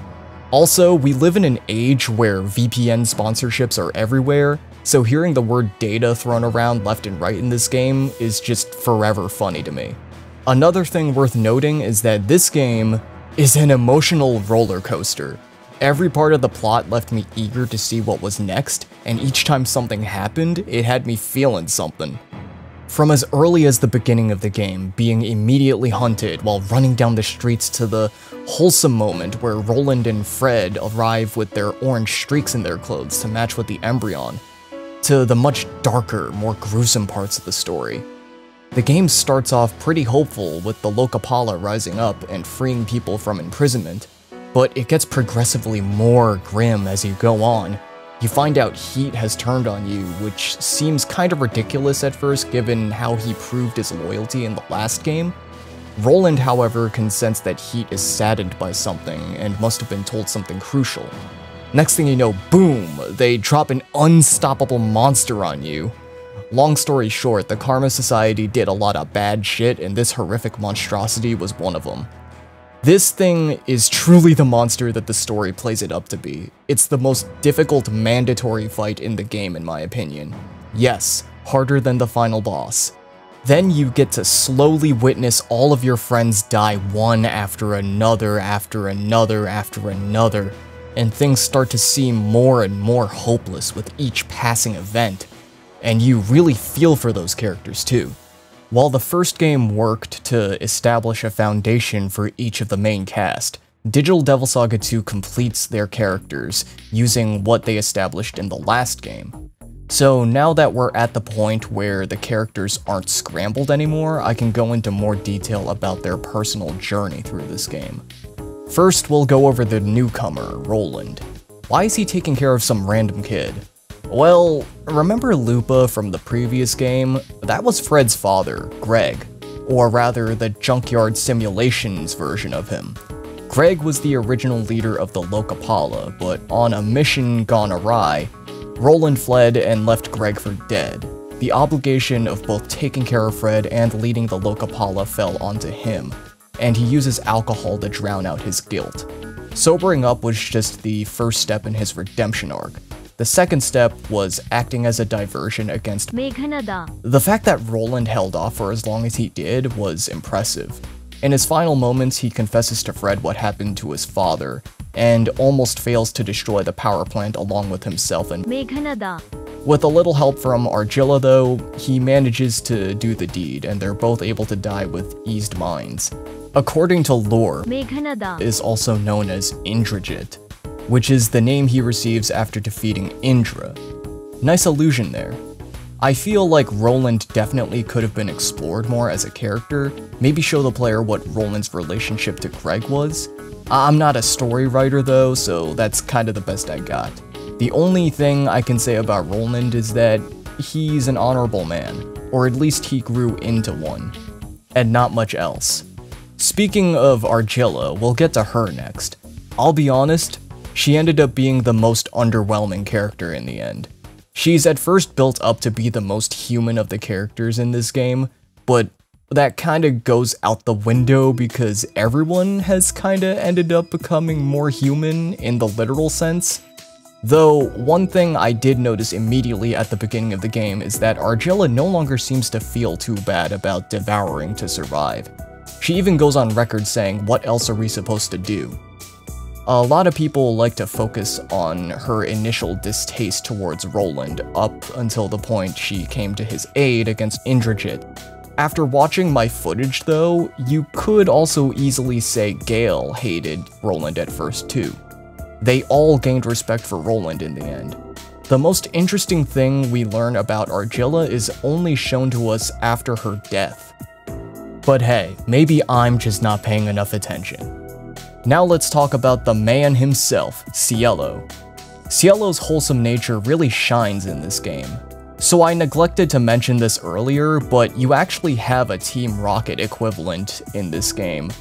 Also, we live in an age where VPN sponsorships are everywhere, so hearing the word data thrown around left and right in this game is just forever funny to me. Another thing worth noting is that this game is an emotional roller coaster. Every part of the plot left me eager to see what was next, and each time something happened, it had me feeling something. From as early as the beginning of the game, being immediately hunted while running down the streets to the wholesome moment where Roland and Fred arrive with their orange streaks in their clothes to match with the Embryon, to the much darker, more gruesome parts of the story. The game starts off pretty hopeful with the Lokapala rising up and freeing people from imprisonment, but it gets progressively more grim as you go on, you find out Heat has turned on you, which seems kind of ridiculous at first given how he proved his loyalty in the last game. Roland, however, can sense that Heat is saddened by something and must have been told something crucial. Next thing you know, boom, they drop an unstoppable monster on you. Long story short, the Karma Society did a lot of bad shit and this horrific monstrosity was one of them. This thing is truly the monster that the story plays it up to be. It's the most difficult mandatory fight in the game in my opinion. Yes, harder than the final boss. Then you get to slowly witness all of your friends die one after another after another after another, and things start to seem more and more hopeless with each passing event. And you really feel for those characters too. While the first game worked to establish a foundation for each of the main cast, Digital Devil Saga 2 completes their characters using what they established in the last game. So now that we're at the point where the characters aren't scrambled anymore, I can go into more detail about their personal journey through this game. First, we'll go over the newcomer, Roland. Why is he taking care of some random kid? Well, remember Lupa from the previous game? That was Fred's father, Greg. Or rather, the Junkyard Simulations version of him. Greg was the original leader of the Lokapala, but on a mission gone awry, Roland fled and left Greg for dead. The obligation of both taking care of Fred and leading the Lokapala fell onto him, and he uses alcohol to drown out his guilt. Sobering up was just the first step in his redemption arc, the second step was acting as a diversion against Meghanada. The fact that Roland held off for as long as he did was impressive. In his final moments, he confesses to Fred what happened to his father, and almost fails to destroy the power plant along with himself and Meghanada. With a little help from Argilla though, he manages to do the deed, and they're both able to die with eased minds. According to lore, Meghanada is also known as Indrajit, which is the name he receives after defeating Indra. Nice illusion there. I feel like Roland definitely could have been explored more as a character, maybe show the player what Roland's relationship to Greg was. I'm not a story writer though, so that's kind of the best I got. The only thing I can say about Roland is that he's an honorable man, or at least he grew into one, and not much else. Speaking of Argilla, we'll get to her next. I'll be honest, she ended up being the most underwhelming character in the end. She's at first built up to be the most human of the characters in this game, but that kinda goes out the window because everyone has kinda ended up becoming more human in the literal sense. Though, one thing I did notice immediately at the beginning of the game is that Argilla no longer seems to feel too bad about devouring to survive. She even goes on record saying, what else are we supposed to do? A lot of people like to focus on her initial distaste towards Roland up until the point she came to his aid against Indrajit. After watching my footage though, you could also easily say Gale hated Roland at first too. They all gained respect for Roland in the end. The most interesting thing we learn about Argilla is only shown to us after her death. But hey, maybe I'm just not paying enough attention. Now let's talk about the man himself, Cielo. Cielo's wholesome nature really shines in this game. So I neglected to mention this earlier, but you actually have a Team Rocket equivalent in this game.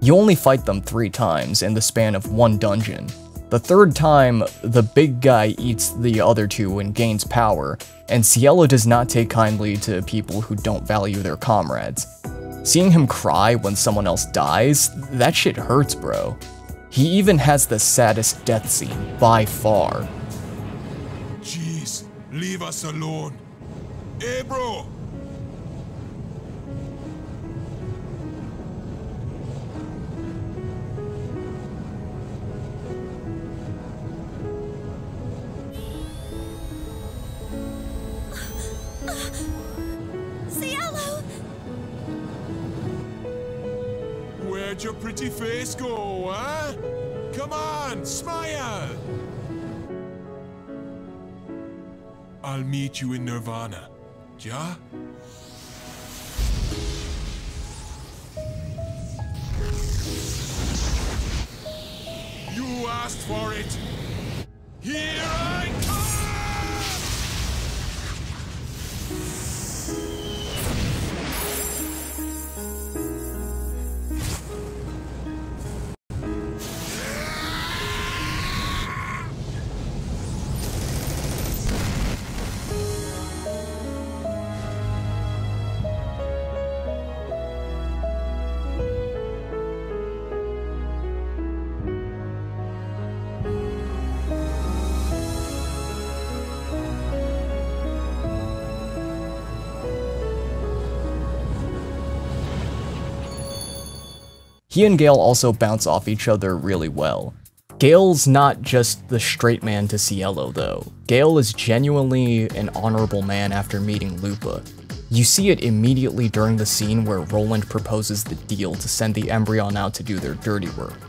You only fight them three times in the span of one dungeon, the third time, the big guy eats the other two and gains power, and Cielo does not take kindly to people who don't value their comrades. Seeing him cry when someone else dies, that shit hurts, bro. He even has the saddest death scene, by far. Jeez, leave us alone. Hey, bro! Meet you in Nirvana. Ja? You asked for it! Here I come! He and Gale also bounce off each other really well. Gale's not just the straight man to Cielo though. Gale is genuinely an honorable man after meeting Lupa. You see it immediately during the scene where Roland proposes the deal to send the Embryon out to do their dirty work.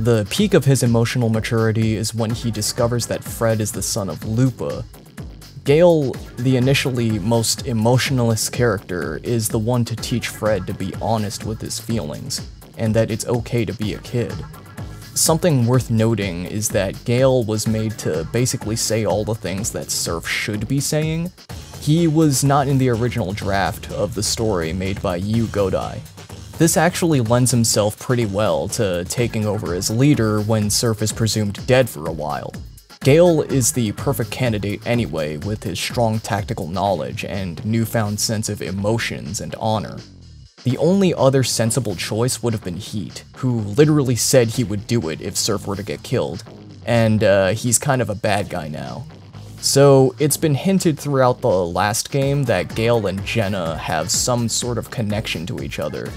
The peak of his emotional maturity is when he discovers that Fred is the son of Lupa. Gale, the initially most emotionless character, is the one to teach Fred to be honest with his feelings, and that it's okay to be a kid. Something worth noting is that Gale was made to basically say all the things that Serph should be saying. He was not in the original draft of the story made by Yu Godai. This actually lends himself pretty well to taking over as leader when Serph is presumed dead for a while. Gale is the perfect candidate anyway with his strong tactical knowledge and newfound sense of emotions and honor. The only other sensible choice would have been Heat, who literally said he would do it if Serph were to get killed, and uh, he's kind of a bad guy now. So it's been hinted throughout the last game that Gale and Jenna have some sort of connection to each other.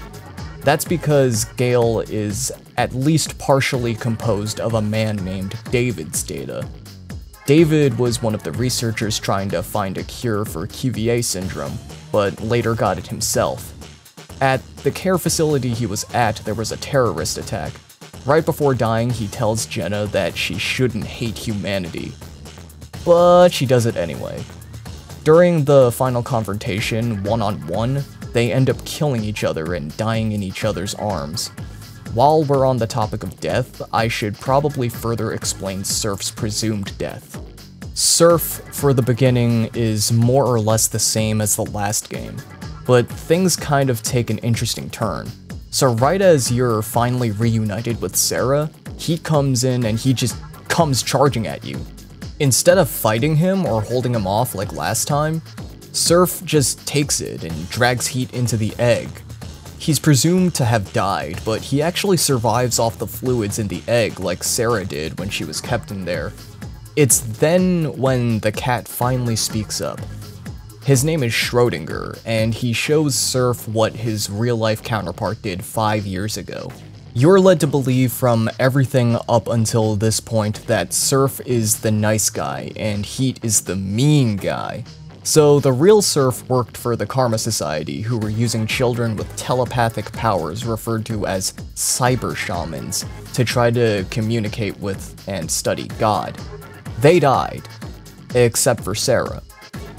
That's because Gale is at least partially composed of a man named David's data. David was one of the researchers trying to find a cure for Cuvier syndrome, but later got it himself. At the care facility he was at, there was a terrorist attack. Right before dying, he tells Jenna that she shouldn't hate humanity. But she does it anyway. During the final confrontation, one on one, they end up killing each other and dying in each other's arms. While we're on the topic of death, I should probably further explain Serph's presumed death. Serph, for the beginning, is more or less the same as the last game, but things kind of take an interesting turn. So right as you're finally reunited with Sera, he comes in and he just comes charging at you. Instead of fighting him or holding him off like last time, Serph just takes it and drags Heat into the egg. He's presumed to have died, but he actually survives off the fluids in the egg like Sera did when she was kept in there. It's then when the cat finally speaks up. His name is Schrodinger, and he shows Serph what his real life counterpart did five years ago. You're led to believe from everything up until this point that Serph is the nice guy and Heat is the mean guy. So the real Serph worked for the Karma Society, who were using children with telepathic powers referred to as cyber shamans to try to communicate with and study God. They died, except for Sera.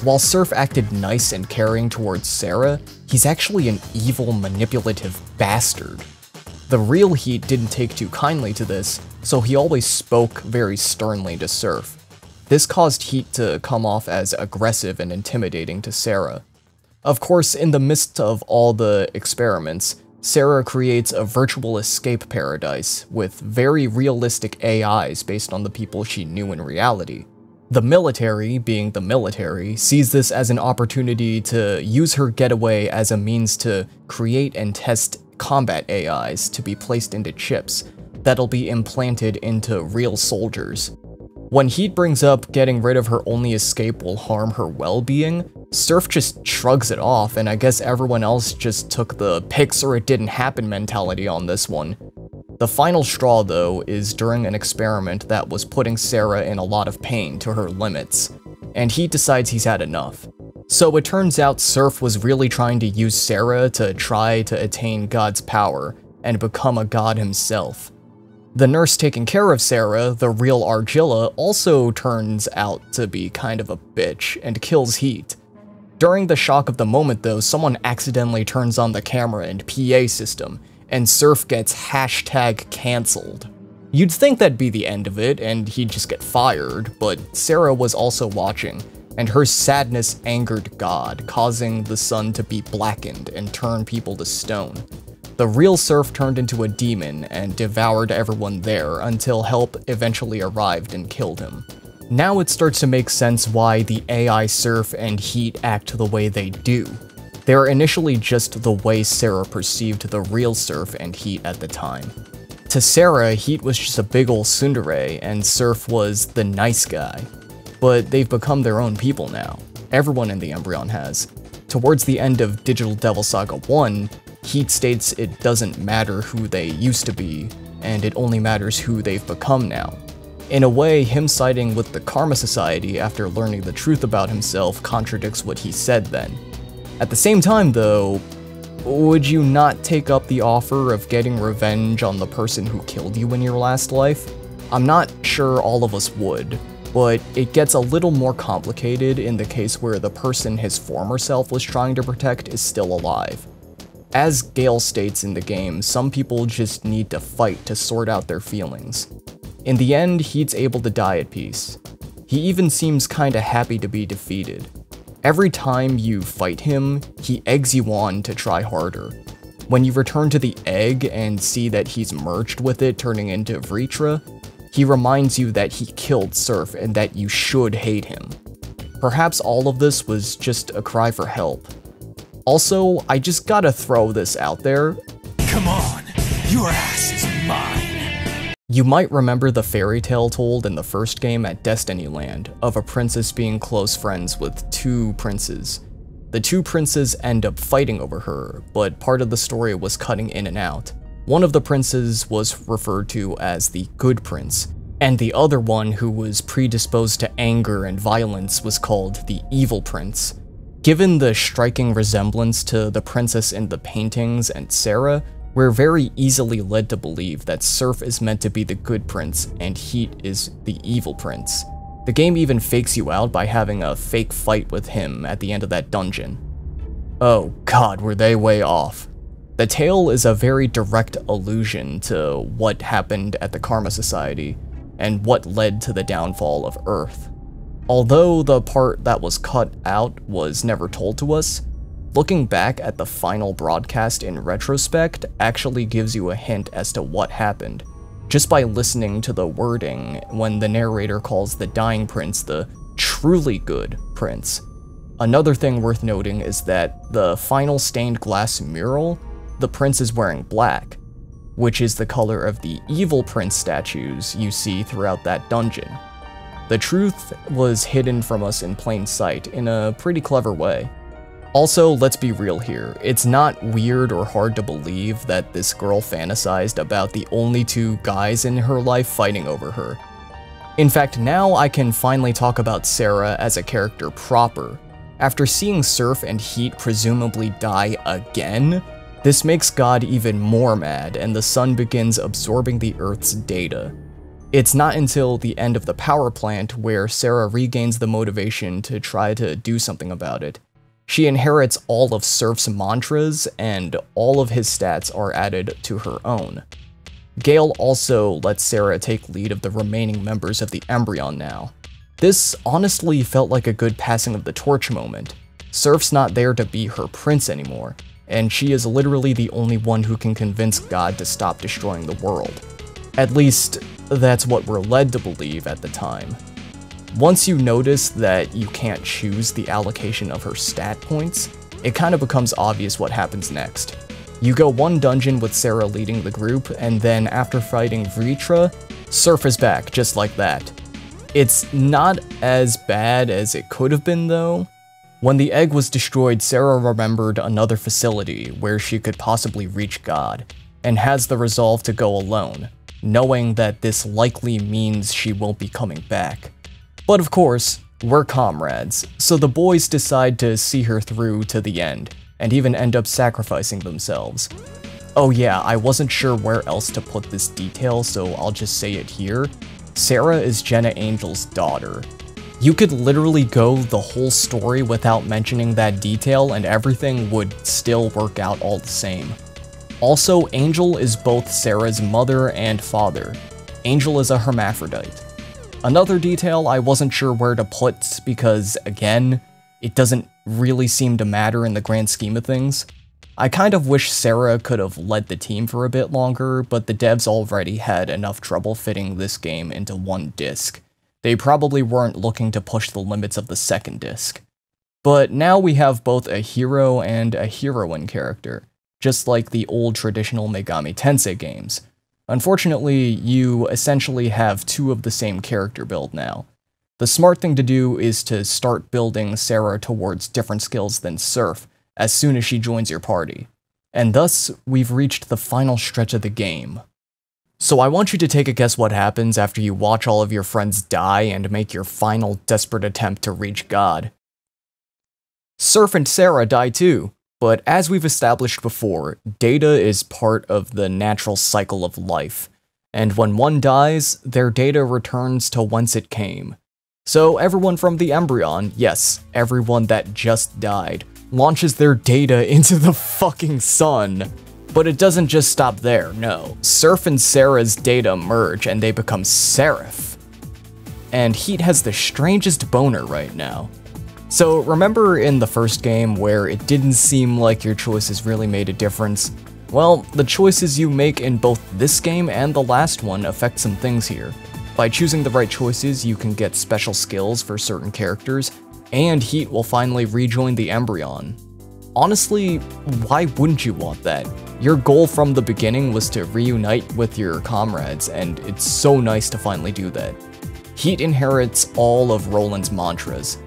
While Serph acted nice and caring towards Sera, he's actually an evil, manipulative bastard. The real Heat didn't take too kindly to this, so he always spoke very sternly to Serph. This caused Heat to come off as aggressive and intimidating to Sera. Of course, in the midst of all the experiments, Sera creates a virtual escape paradise with very realistic AIs based on the people she knew in reality. The military, being the military, sees this as an opportunity to use her getaway as a means to create and test combat AIs to be placed into chips that'll be implanted into real soldiers. When Heat brings up getting rid of her only escape will harm her well-being, Serph just shrugs it off, and I guess everyone else just took the pics or it didn't happen mentality on this one, the final straw, though, is during an experiment that was putting Sera in a lot of pain to her limits, and he decides he's had enough. So it turns out Serph was really trying to use Sera to try to attain God's power and become a god himself. The nurse taking care of Sera, the real Argilla, also turns out to be kind of a bitch and kills Heat. During the shock of the moment though, someone accidentally turns on the camera and PA system, and Serph gets hashtag cancelled. You'd think that'd be the end of it and he'd just get fired, but Sera was also watching, and her sadness angered God, causing the sun to be blackened and turn people to stone. The real Serph turned into a demon and devoured everyone there until help eventually arrived and killed him. Now it starts to make sense why the AI Serph and Heat act the way they do. They were initially just the way Sera perceived the real Serph and Heat at the time. To Sera, Heat was just a big ol' tsundere, and Serph was the nice guy. But they've become their own people now. Everyone in the Embryon has. Towards the end of Digital Devil Saga 1, Heat states it doesn't matter who they used to be, and it only matters who they've become now. In a way, him siding with the Karma Society after learning the truth about himself contradicts what he said then. At the same time, though, would you not take up the offer of getting revenge on the person who killed you in your last life? I'm not sure all of us would, but it gets a little more complicated in the case where the person his former self was trying to protect is still alive. As Gale states in the game, some people just need to fight to sort out their feelings. In the end, Heat's able to die at peace. He even seems kinda happy to be defeated. Every time you fight him, he eggs you on to try harder. When you return to the egg and see that he's merged with it turning into Vritra, he reminds you that he killed Serph and that you should hate him. Perhaps all of this was just a cry for help. Also, I just gotta throw this out there. Come on, your ass is mine. You might remember the fairy tale told in the first game at Destiny Land of a princess being close friends with two princes. The two princes end up fighting over her, but part of the story was cutting in and out. One of the princes was referred to as the Good Prince, and the other one who was predisposed to anger and violence was called the Evil Prince. Given the striking resemblance to the princess in the paintings and Sera, we're very easily led to believe that Serph is meant to be the good prince and Heat is the evil prince. The game even fakes you out by having a fake fight with him at the end of that dungeon. Oh god, were they way off. The tale is a very direct allusion to what happened at the Karma Society, and what led to the downfall of Earth. Although the part that was cut out was never told to us, Looking back at the final broadcast in retrospect actually gives you a hint as to what happened, just by listening to the wording when the narrator calls the dying prince the truly good prince. Another thing worth noting is that the final stained glass mural, the prince is wearing black, which is the color of the evil prince statues you see throughout that dungeon. The truth was hidden from us in plain sight in a pretty clever way. Also, let's be real here, it's not weird or hard to believe that this girl fantasized about the only two guys in her life fighting over her. In fact, now I can finally talk about Sera as a character proper, After seeing Serph and Heat presumably die again, this makes God even more mad and the sun begins absorbing the Earth's data. It's not until the end of the power plant where Sera regains the motivation to try to do something about it. She inherits all of Serph's mantras, and all of his stats are added to her own. Gale also lets Sera take lead of the remaining members of the Embryon now. This honestly felt like a good passing of the torch moment. Serph's not there to be her prince anymore, and she is literally the only one who can convince God to stop destroying the world. At least, that's what we're led to believe at the time. Once you notice that you can't choose the allocation of her stat points, it kind of becomes obvious what happens next. You go one dungeon with Sera leading the group, and then after fighting Vritra, Serph is back, just like that. It's not as bad as it could have been though. When the egg was destroyed, Sera remembered another facility where she could possibly reach God, and has the resolve to go alone, knowing that this likely means she won't be coming back. But of course, we're comrades, so the boys decide to see her through to the end, and even end up sacrificing themselves. Oh yeah, I wasn't sure where else to put this detail, so I'll just say it here. Sera is Jenna Angel's daughter. You could literally go the whole story without mentioning that detail and everything would still work out all the same. Also, Angel is both Sera's mother and father. Angel is a hermaphrodite. Another detail I wasn't sure where to put because, again, it doesn't really seem to matter in the grand scheme of things. I kind of wish Sera could have led the team for a bit longer, but the devs already had enough trouble fitting this game into one disc. They probably weren't looking to push the limits of the second disc. But now we have both a hero and a heroine character, just like the old traditional Megami Tensei games, Unfortunately, you essentially have two of the same character build now. The smart thing to do is to start building Sera towards different skills than Serph as soon as she joins your party. And thus, we've reached the final stretch of the game. So I want you to take a guess what happens after you watch all of your friends die and make your final desperate attempt to reach God. Serph and Sera die too, but as we've established before, data is part of the natural cycle of life, and when one dies, their data returns to whence it came. So everyone from the Embryon, yes, everyone that just died, launches their data into the fucking sun. But it doesn't just stop there, no. Serph and Sera's data merge and they become Seraph. And Heat has the strangest boner right now. So remember in the first game where it didn't seem like your choices really made a difference? Well, the choices you make in both this game and the last one affect some things here. By choosing the right choices, you can get special skills for certain characters, and Heat will finally rejoin the Embryon. Honestly, why wouldn't you want that? Your goal from the beginning was to reunite with your comrades, and it's so nice to finally do that. Heat inherits all of Roland's mantras,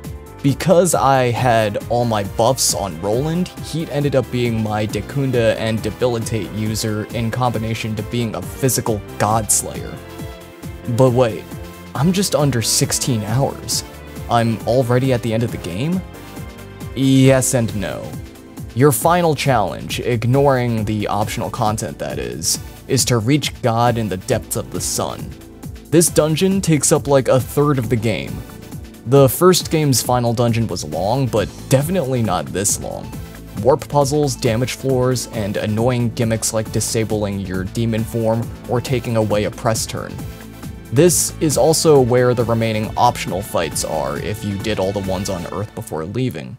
because I had all my buffs on Roland, Heat ended up being my Dekunda and Debilitate user in combination to being a physical God Slayer. But wait, I'm just under 16 hours. I'm already at the end of the game? Yes and no. Your final challenge, ignoring the optional content that is, is to reach God in the depths of the sun. This dungeon takes up like a third of the game, the first game's final dungeon was long, but definitely not this long. Warp puzzles, damage floors, and annoying gimmicks like disabling your demon form or taking away a press turn. This is also where the remaining optional fights are if you did all the ones on Earth before leaving.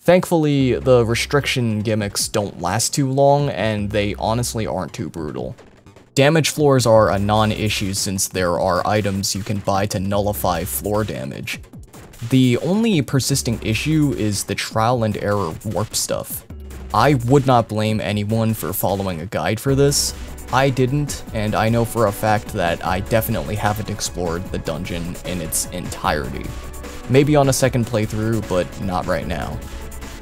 Thankfully, the restriction gimmicks don't last too long, and they honestly aren't too brutal. Damage floors are a non-issue since there are items you can buy to nullify floor damage. The only persisting issue is the trial and error warp stuff. I would not blame anyone for following a guide for this. I didn't, and I know for a fact that I definitely haven't explored the dungeon in its entirety. Maybe on a second playthrough, but not right now.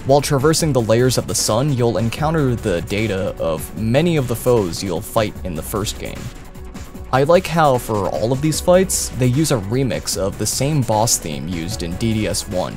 While traversing the layers of the sun, you'll encounter the data of many of the foes you'll fight in the first game. I like how for all of these fights, they use a remix of the same boss theme used in DDS1.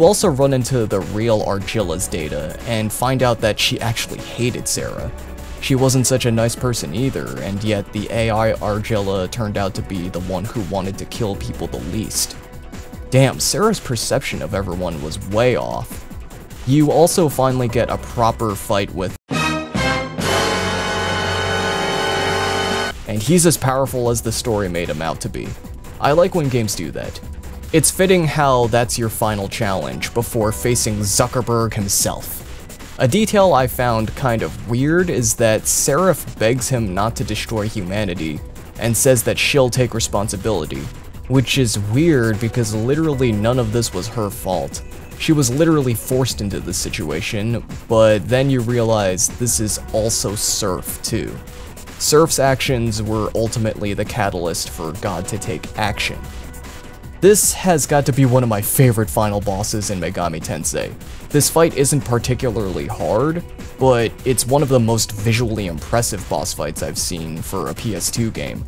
You also run into the real Argilla's data and find out that she actually hated Sera. She wasn't such a nice person either, and yet the AI Argilla turned out to be the one who wanted to kill people the least. Damn, Sera's perception of everyone was way off. You also finally get a proper fight with and he's as powerful as the story made him out to be. I like when games do that. It's fitting how that's your final challenge before facing Zuckerberg himself. A detail I found kind of weird is that Seraph begs him not to destroy humanity and says that she'll take responsibility, which is weird because literally none of this was her fault. She was literally forced into this situation, but then you realize this is also Serph too. Serph's actions were ultimately the catalyst for God to take action. This has got to be one of my favorite final bosses in Megami Tensei. This fight isn't particularly hard, but it's one of the most visually impressive boss fights I've seen for a PS2 game.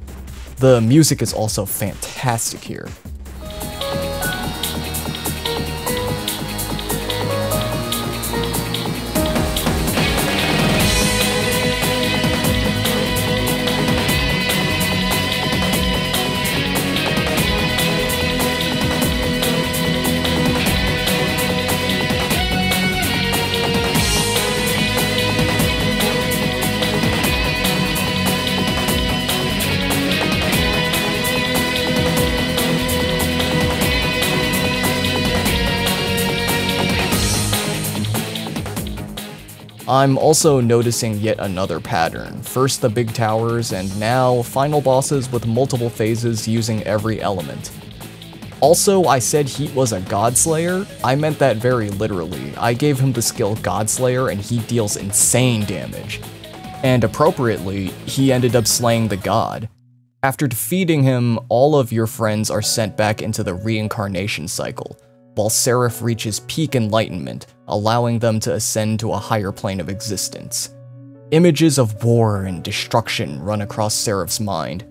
The music is also fantastic here. I'm also noticing yet another pattern. First the big towers, and now final bosses with multiple phases using every element. Also, I said Heat was a Godslayer. I meant that very literally. I gave him the skill Godslayer and he deals insane damage. And appropriately, he ended up slaying the god. After defeating him, all of your friends are sent back into the reincarnation cycle, while Seraph reaches peak enlightenment, allowing them to ascend to a higher plane of existence. Images of war and destruction run across Seraph's mind.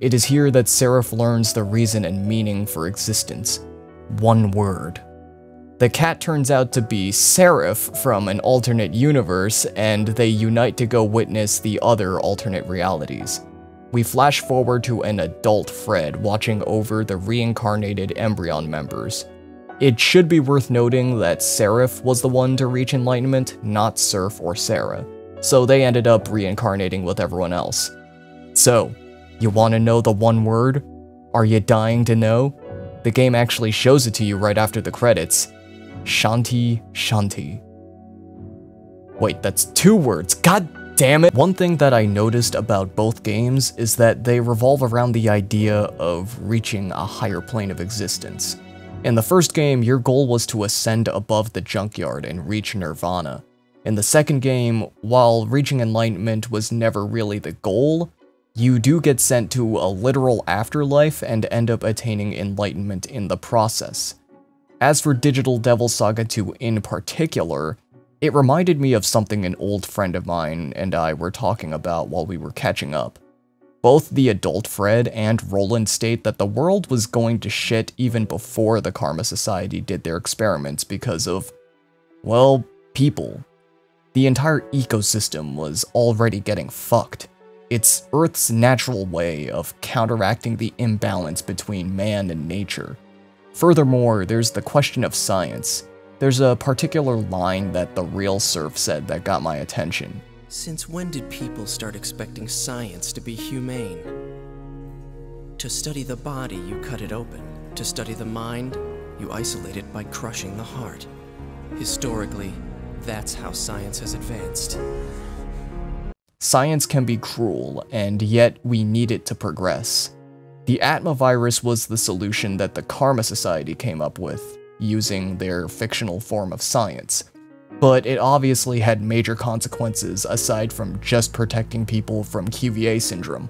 It is here that Seraph learns the reason and meaning for existence. One word. The cat turns out to be Seraph from an alternate universe, and they unite to go witness the other alternate realities. We flash forward to an adult Fred watching over the reincarnated Embryon members. It should be worth noting that Seraph was the one to reach enlightenment, not Serph or Sera, so they ended up reincarnating with everyone else. So, you want to know the one word? Are you dying to know? The game actually shows it to you right after the credits. Shanti Shanti. Wait, that's two words. God damn it. One thing that I noticed about both games is that they revolve around the idea of reaching a higher plane of existence. In the first game, your goal was to ascend above the junkyard and reach Nirvana. In the second game, while reaching enlightenment was never really the goal, you do get sent to a literal afterlife and end up attaining enlightenment in the process. As for Digital Devil Saga 2 in particular, it reminded me of something an old friend of mine and I were talking about while we were catching up. Both the adult Fred and Roland state that the world was going to shit even before the Karma Society did their experiments because of, well, people. The entire ecosystem was already getting fucked. It's Earth's natural way of counteracting the imbalance between man and nature. Furthermore, there's the question of science. There's a particular line that the real Serph said that got my attention. Since when did people start expecting science to be humane? To study the body, you cut it open. To study the mind, you isolate it by crushing the heart. Historically, that's how science has advanced. Science can be cruel, and yet we need it to progress. The Atma virus was the solution that the Karma Society came up with, using their fictional form of science but it obviously had major consequences aside from just protecting people from Cuvier syndrome.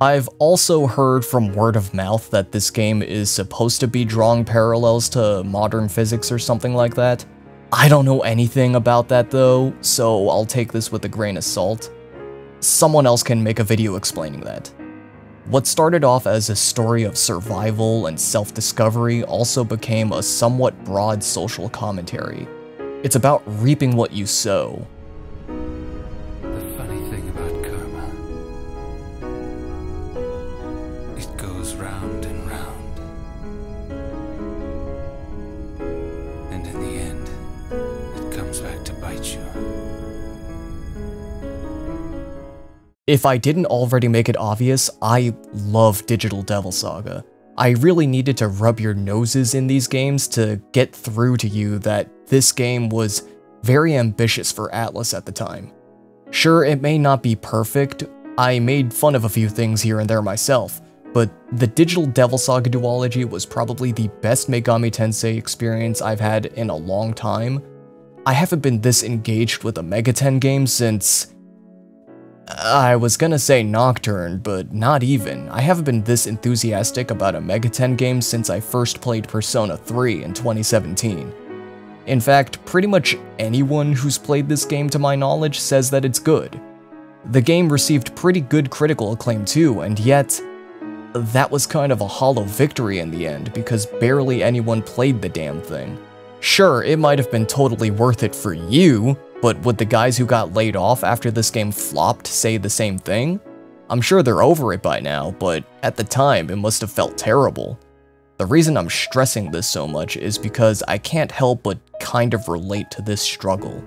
I've also heard from word of mouth that this game is supposed to be drawing parallels to modern physics or something like that. I don't know anything about that though, so I'll take this with a grain of salt. Someone else can make a video explaining that. What started off as a story of survival and self-discovery also became a somewhat broad social commentary. It's about reaping what you sow. The funny thing about karma, it goes round and round. And in the end, it comes back to bite you. If I didn't already make it obvious, I love Digital Devil Saga. I really needed to rub your noses in these games to get through to you that this game was very ambitious for Atlus at the time. Sure, it may not be perfect, I made fun of a few things here and there myself, but the Digital Devil Saga duology was probably the best Megami Tensei experience I've had in a long time. I haven't been this engaged with a Megaten game since I was gonna say Nocturne, but not even. I haven't been this enthusiastic about a Megaten game since I first played Persona 3 in 2017. In fact, pretty much anyone who's played this game to my knowledge says that it's good. The game received pretty good critical acclaim too, and yet, that was kind of a hollow victory in the end because barely anyone played the damn thing. Sure, it might have been totally worth it for you, but would the guys who got laid off after this game flopped say the same thing? I'm sure they're over it by now, but at the time it must have felt terrible. The reason I'm stressing this so much is because I can't help but kind of relate to this struggle.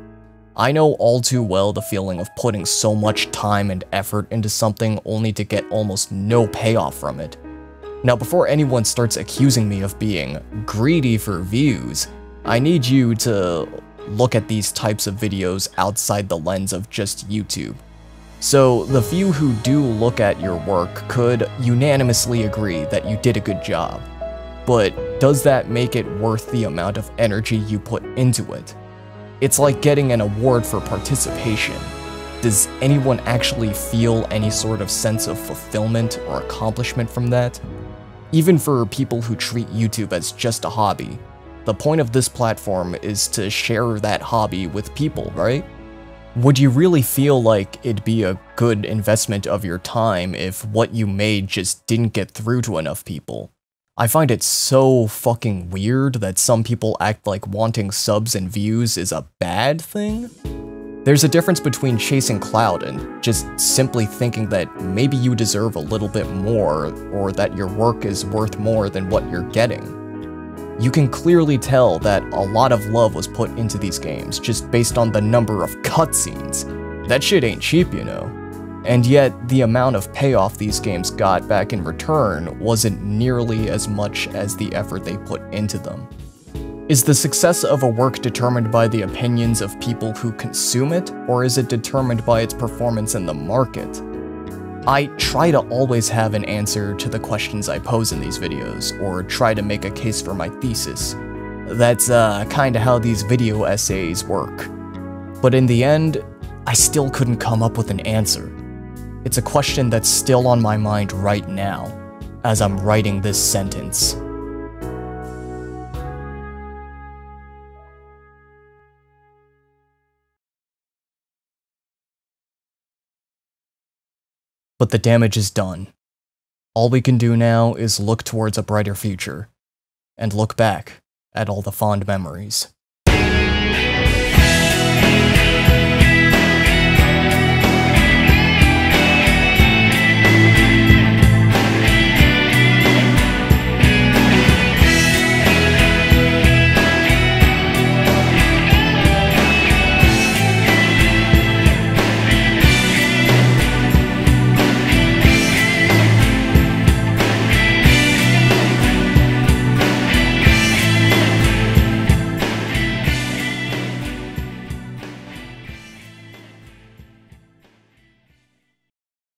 I know all too well the feeling of putting so much time and effort into something only to get almost no payoff from it. Now before anyone starts accusing me of being greedy for views, I need you to look at these types of videos outside the lens of just YouTube. So, the few who do look at your work could unanimously agree that you did a good job. But does that make it worth the amount of energy you put into it? It's like getting an award for participation. Does anyone actually feel any sort of sense of fulfillment or accomplishment from that? Even for people who treat YouTube as just a hobby, the point of this platform is to share that hobby with people, right? Would you really feel like it'd be a good investment of your time if what you made just didn't get through to enough people? I find it so fucking weird that some people act like wanting subs and views is a bad thing. There's a difference between chasing clout and just simply thinking that maybe you deserve a little bit more or that your work is worth more than what you're getting. You can clearly tell that a lot of love was put into these games just based on the number of cutscenes. That shit ain't cheap, you know. And yet, the amount of payoff these games got back in return wasn't nearly as much as the effort they put into them. Is the success of a work determined by the opinions of people who consume it, or is it determined by its performance in the market? I try to always have an answer to the questions I pose in these videos, or try to make a case for my thesis. That's uh, kinda how these video essays work. But in the end, I still couldn't come up with an answer. It's a question that's still on my mind right now, as I'm writing this sentence. But the damage is done. All we can do now is look towards a brighter future, and look back at all the fond memories.